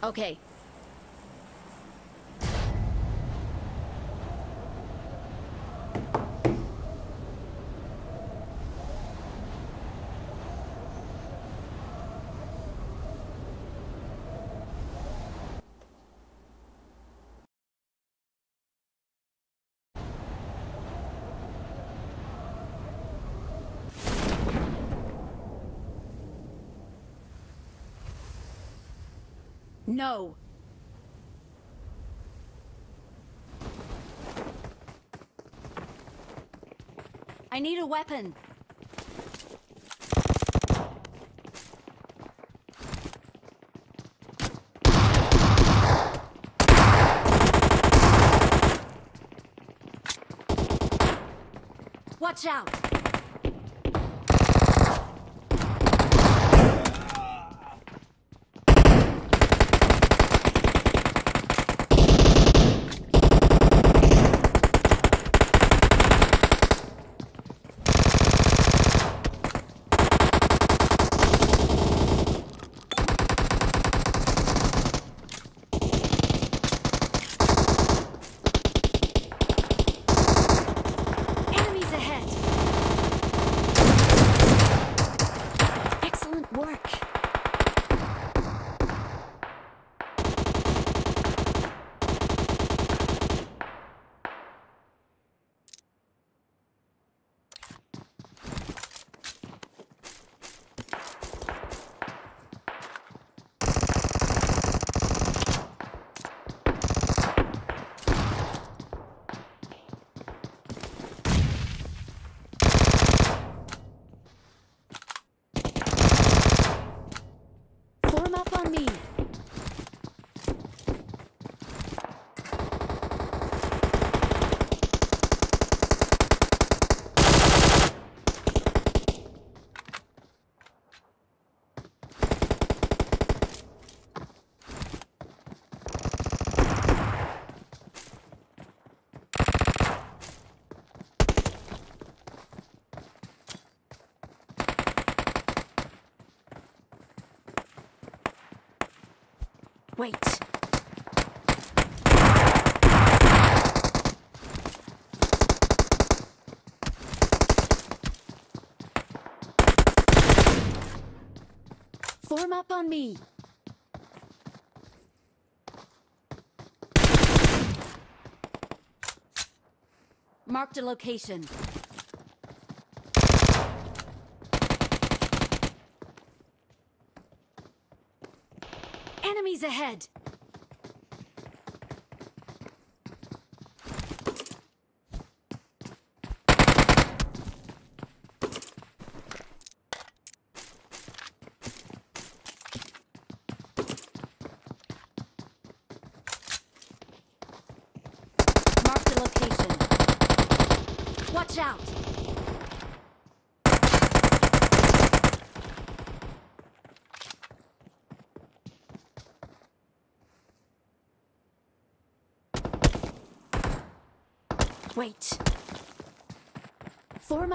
Okay. No. I need a weapon. Watch out! come up on me. Marked a location. Enemies ahead!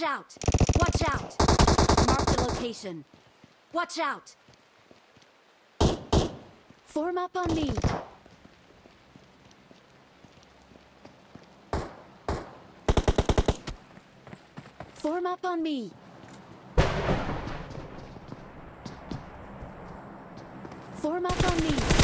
Watch out! Watch out! Mark the location. Watch out! Form up on me. Form up on me. Form up on me.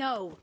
No.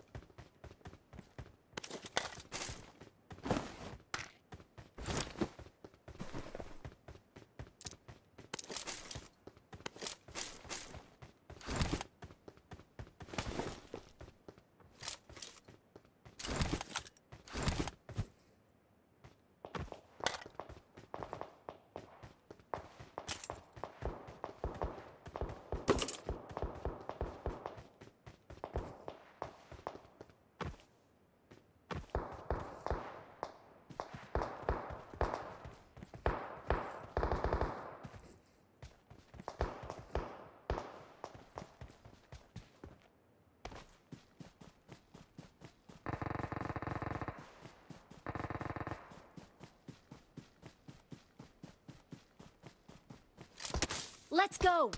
Let's go!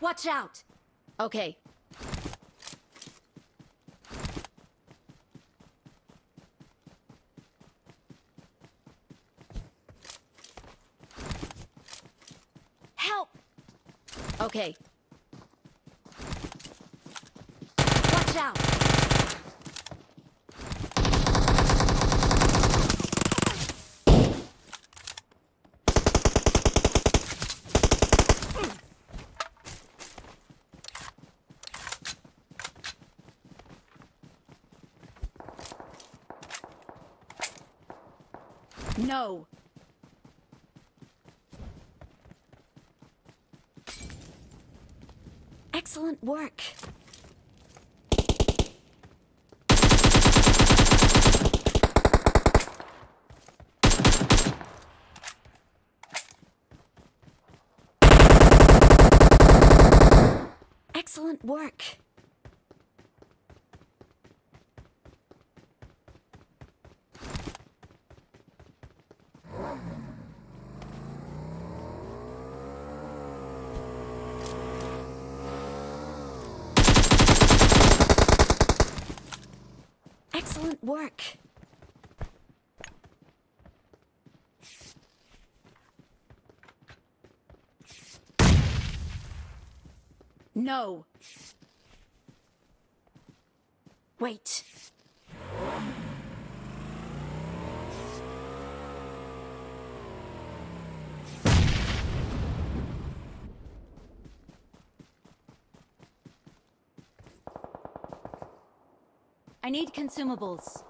Watch out! Okay. Help! Okay, Excellent work. No. Wait. I need consumables.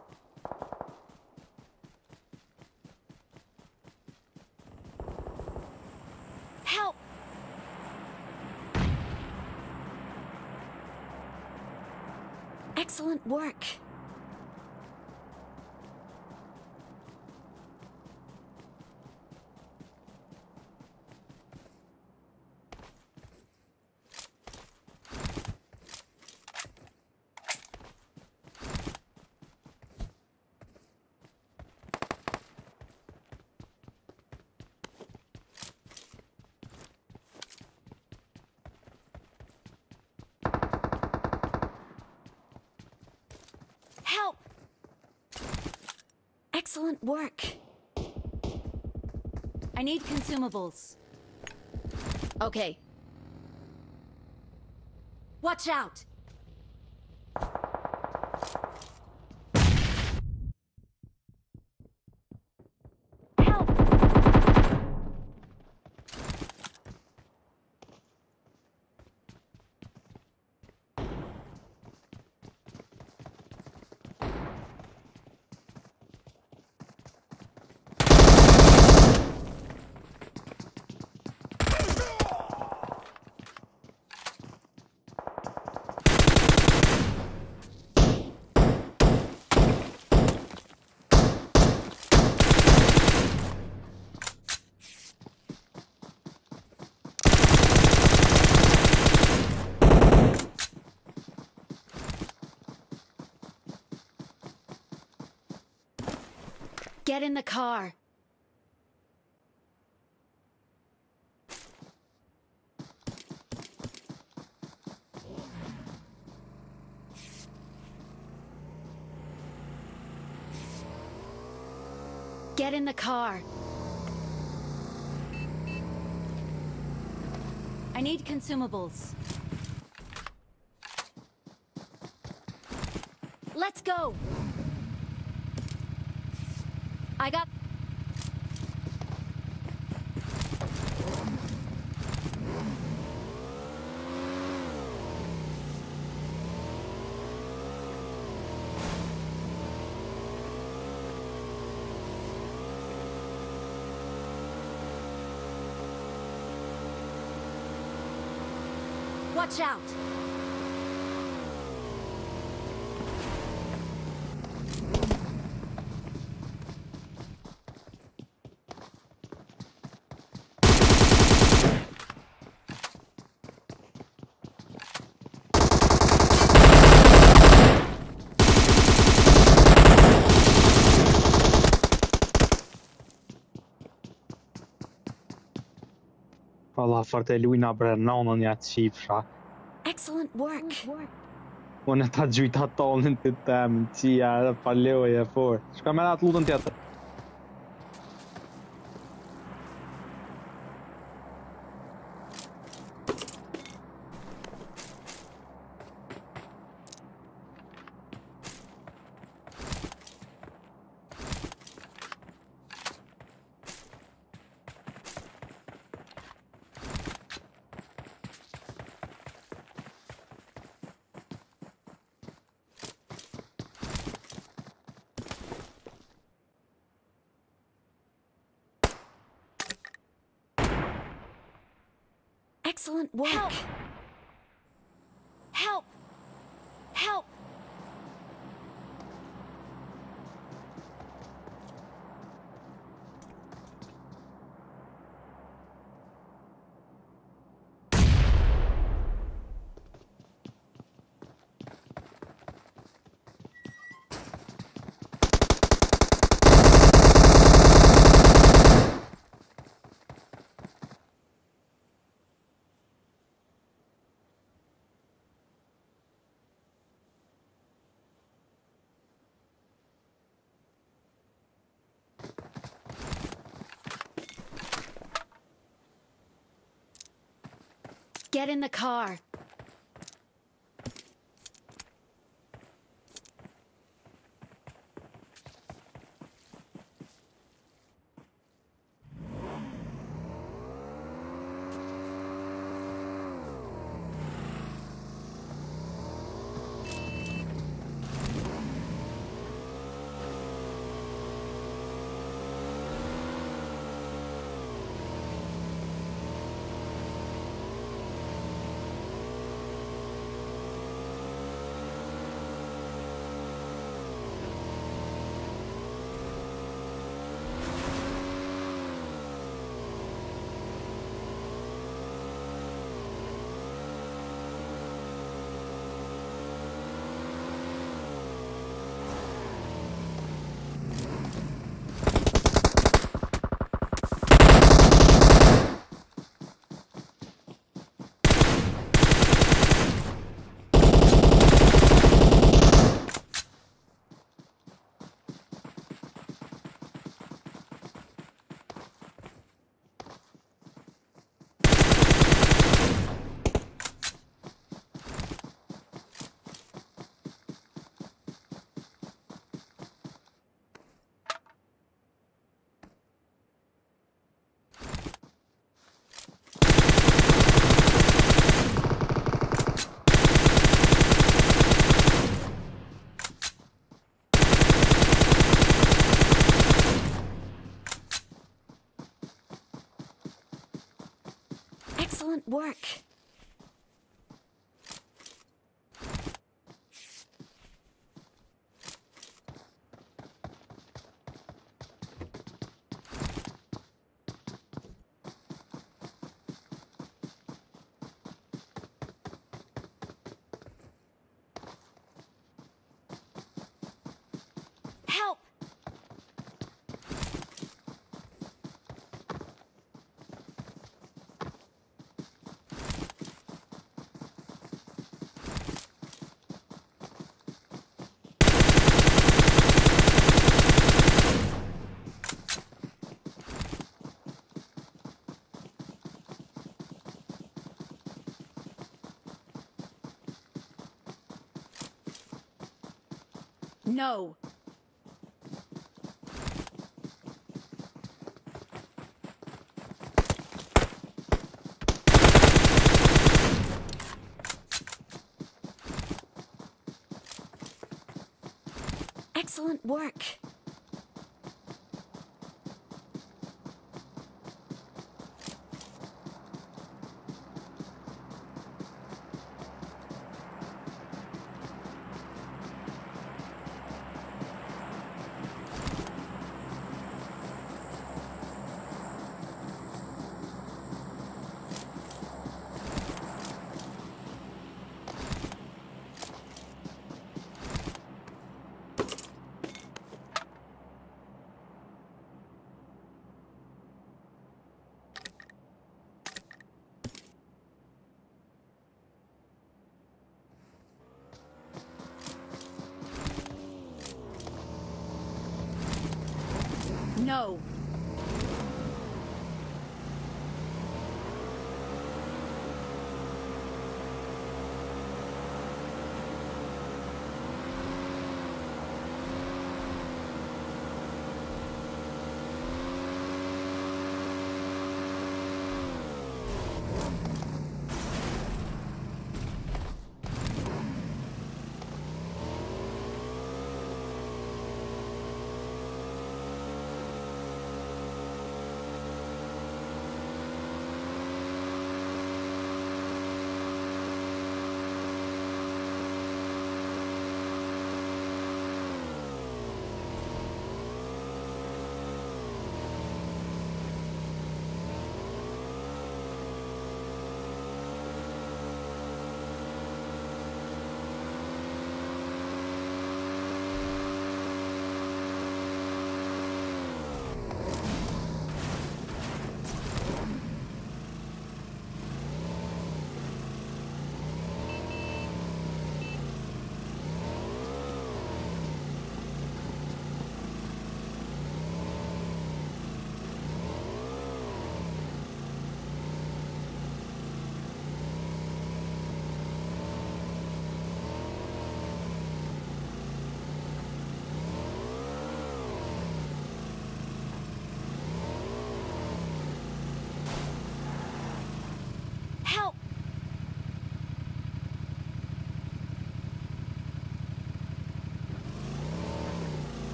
I need consumables. Okay. Watch out! Get in the car. Get in the car. I need consumables. Let's go! I got... Watch out! afer e lujnë a bre në një atë qipësha. Excellent work! Unë e ta gjujta tonën të temë, qia, dhe paleoj e forë. Shka me ratë lutën tjetër. Get in the car. No. No.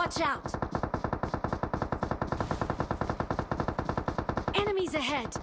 Watch out! Enemies ahead!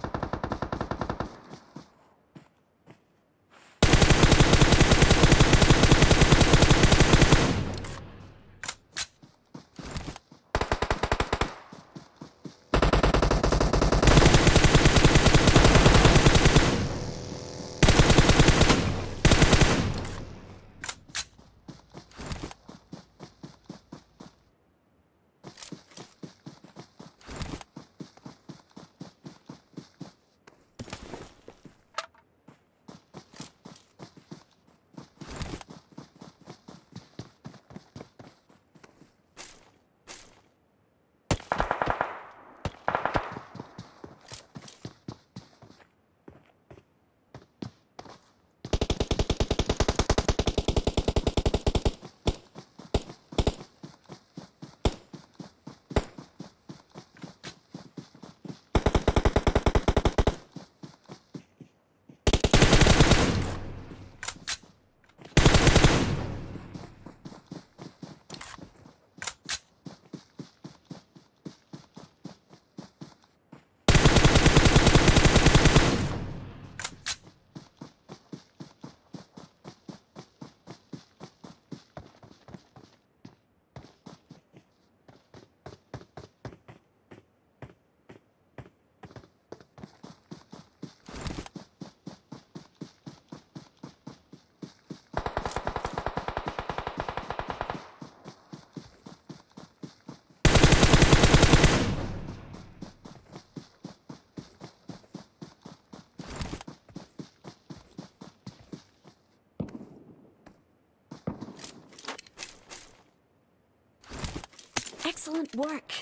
Excellent work.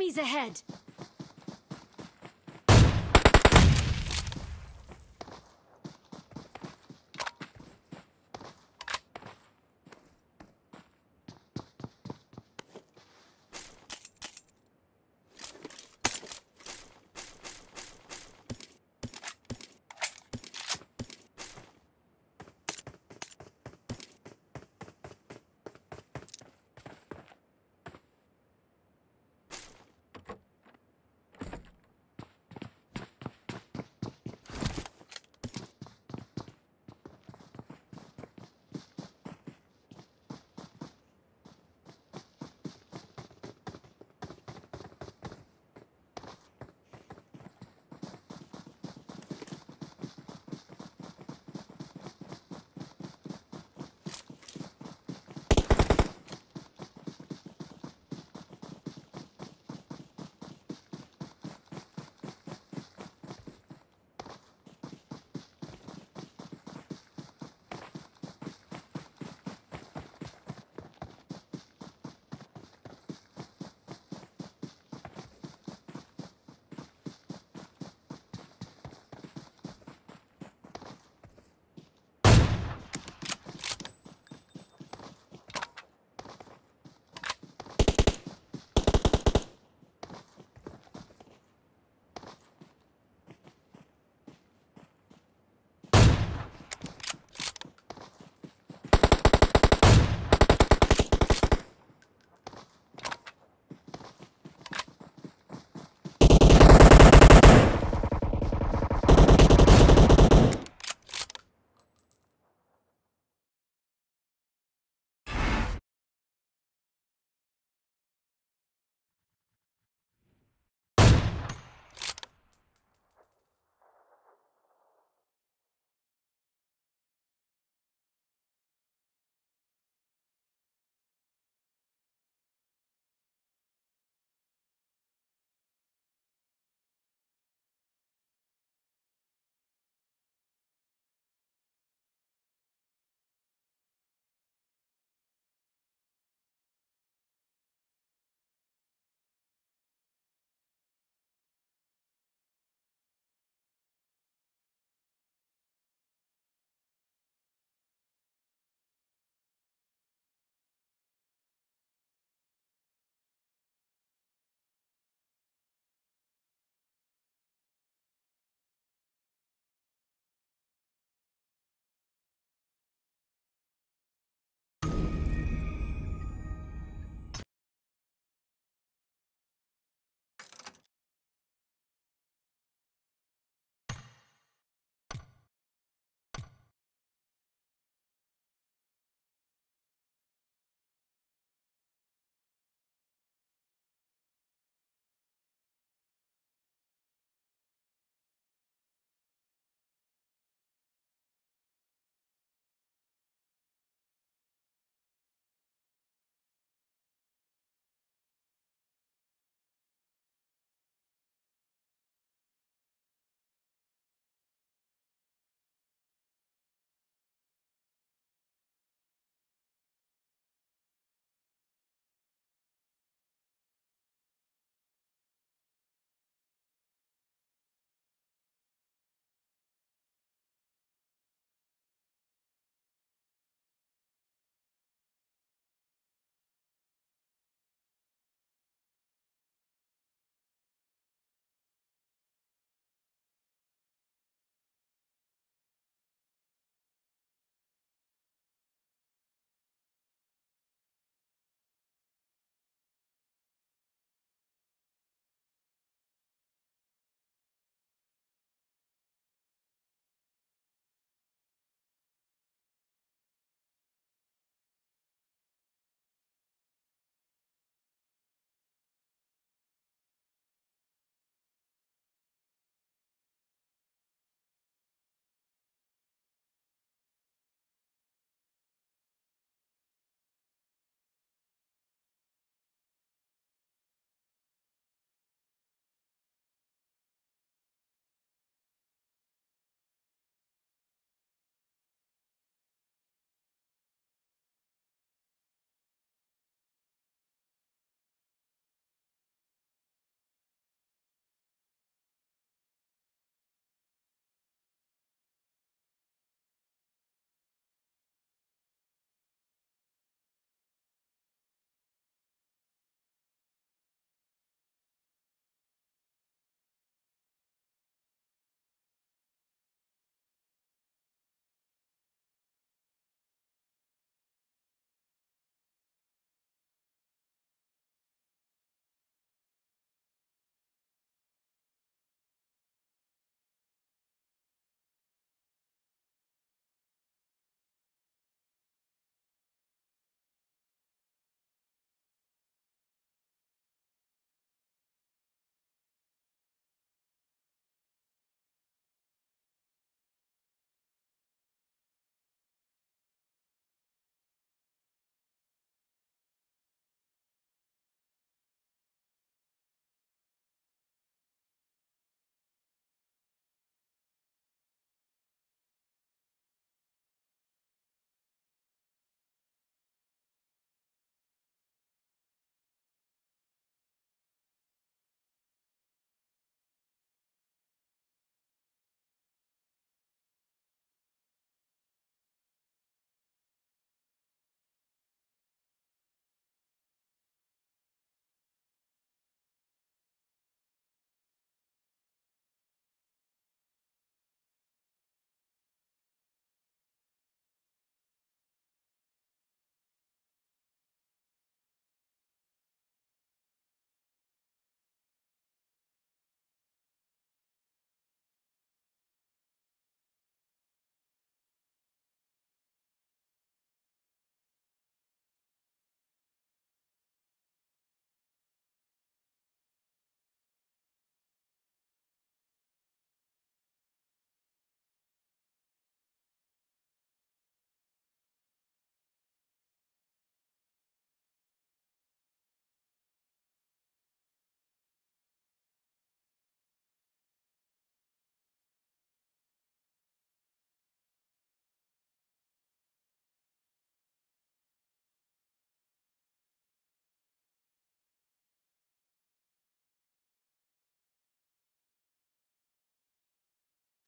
Enemies ahead!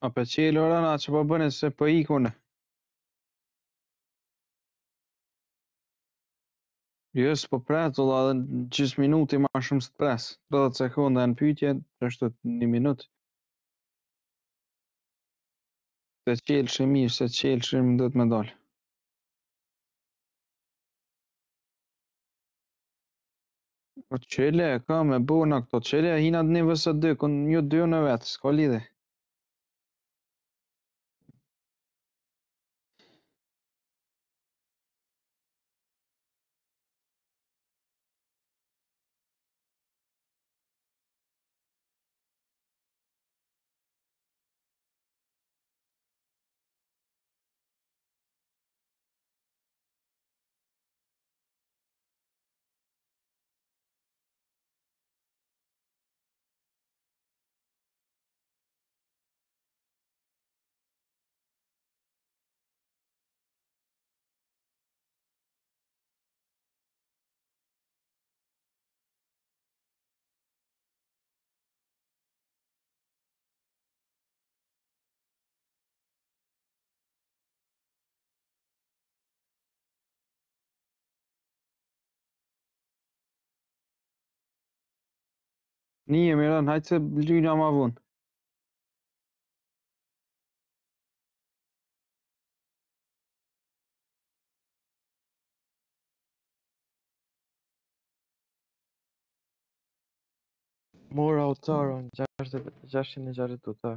A për që i lorën po a që për bënë se për po i kone? Jësë për po pretë, ola dhe në gjithë minuti ma shumë së të presë. Për dhe sekundë dhe në pytje, të është të një minutë. Se qëllë shë mirë, se qëllë shë më dhëtë me dollë. Po qëllë e ka me bu në këto qëllë e hinat një vësë dy, kënë një dy në vetë, s'ko lidhe. Nije me ran, hajtë se lyna ma vonë. Mora o tarë, gjarit tarë.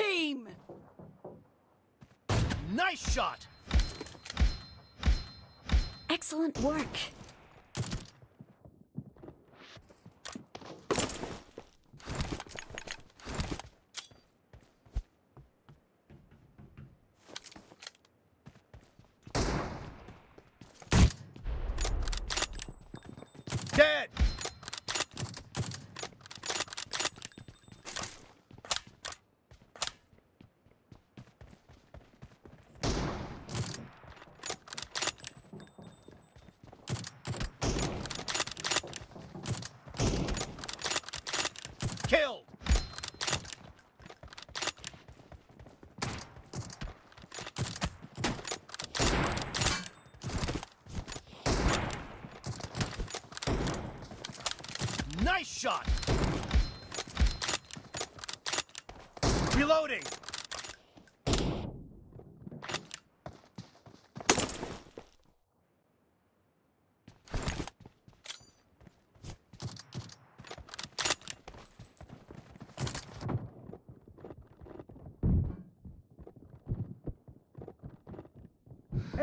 team! Nice shot! Excellent work.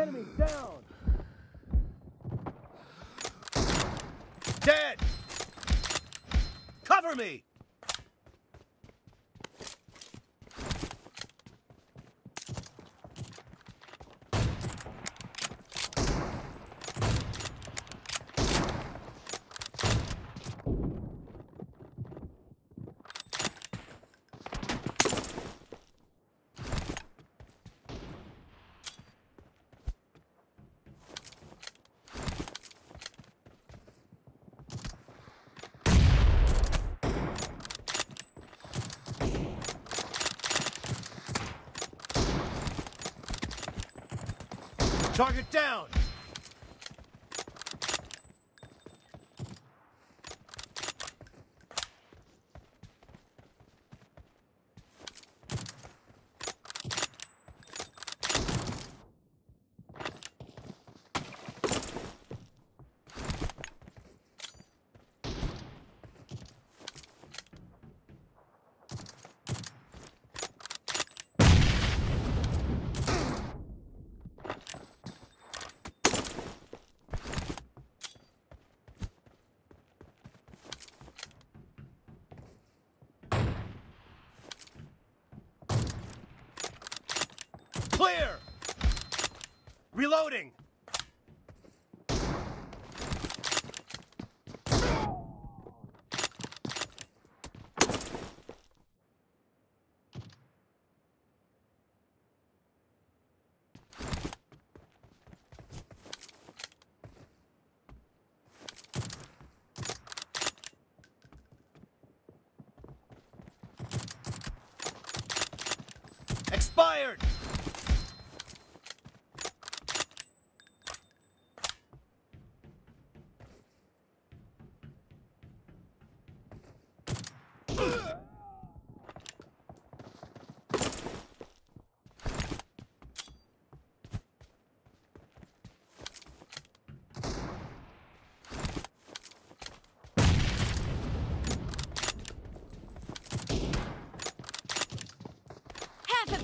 Enemy down! Dead! Cover me! Target down!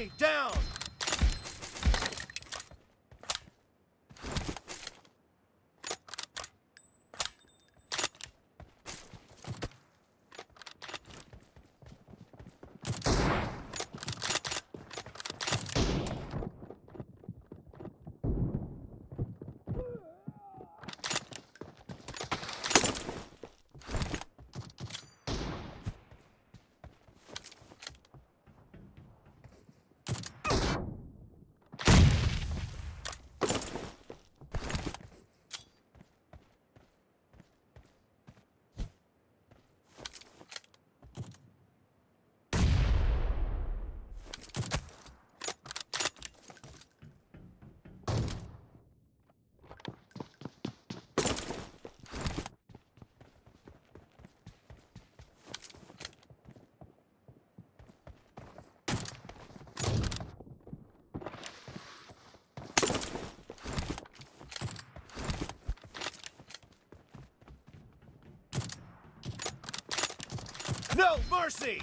enemy down! No mercy!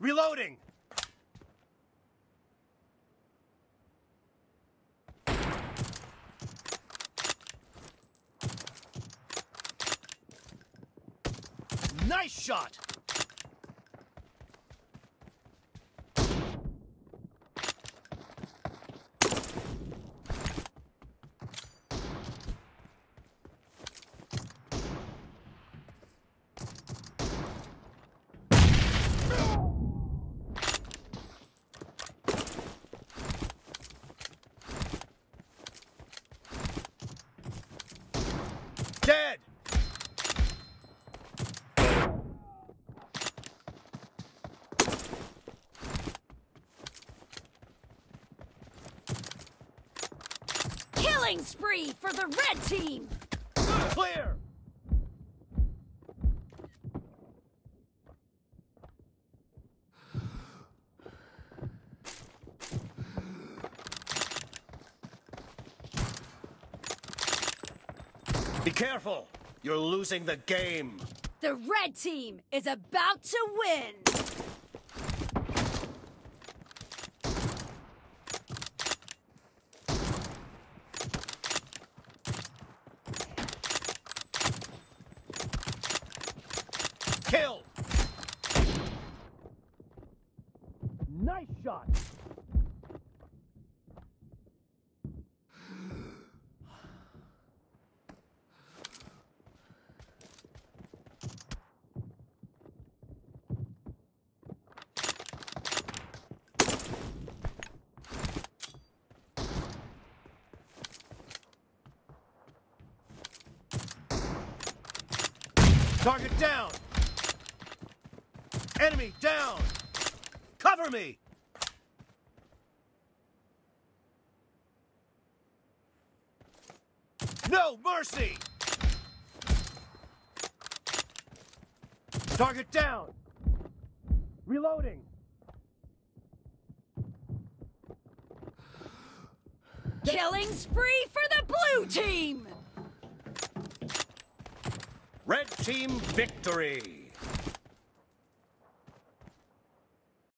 Reloading! spree for the red team! Clear! Be careful! You're losing the game! The red team is about to win! mercy! Target down! Reloading! Killing spree for the blue team! Red team victory!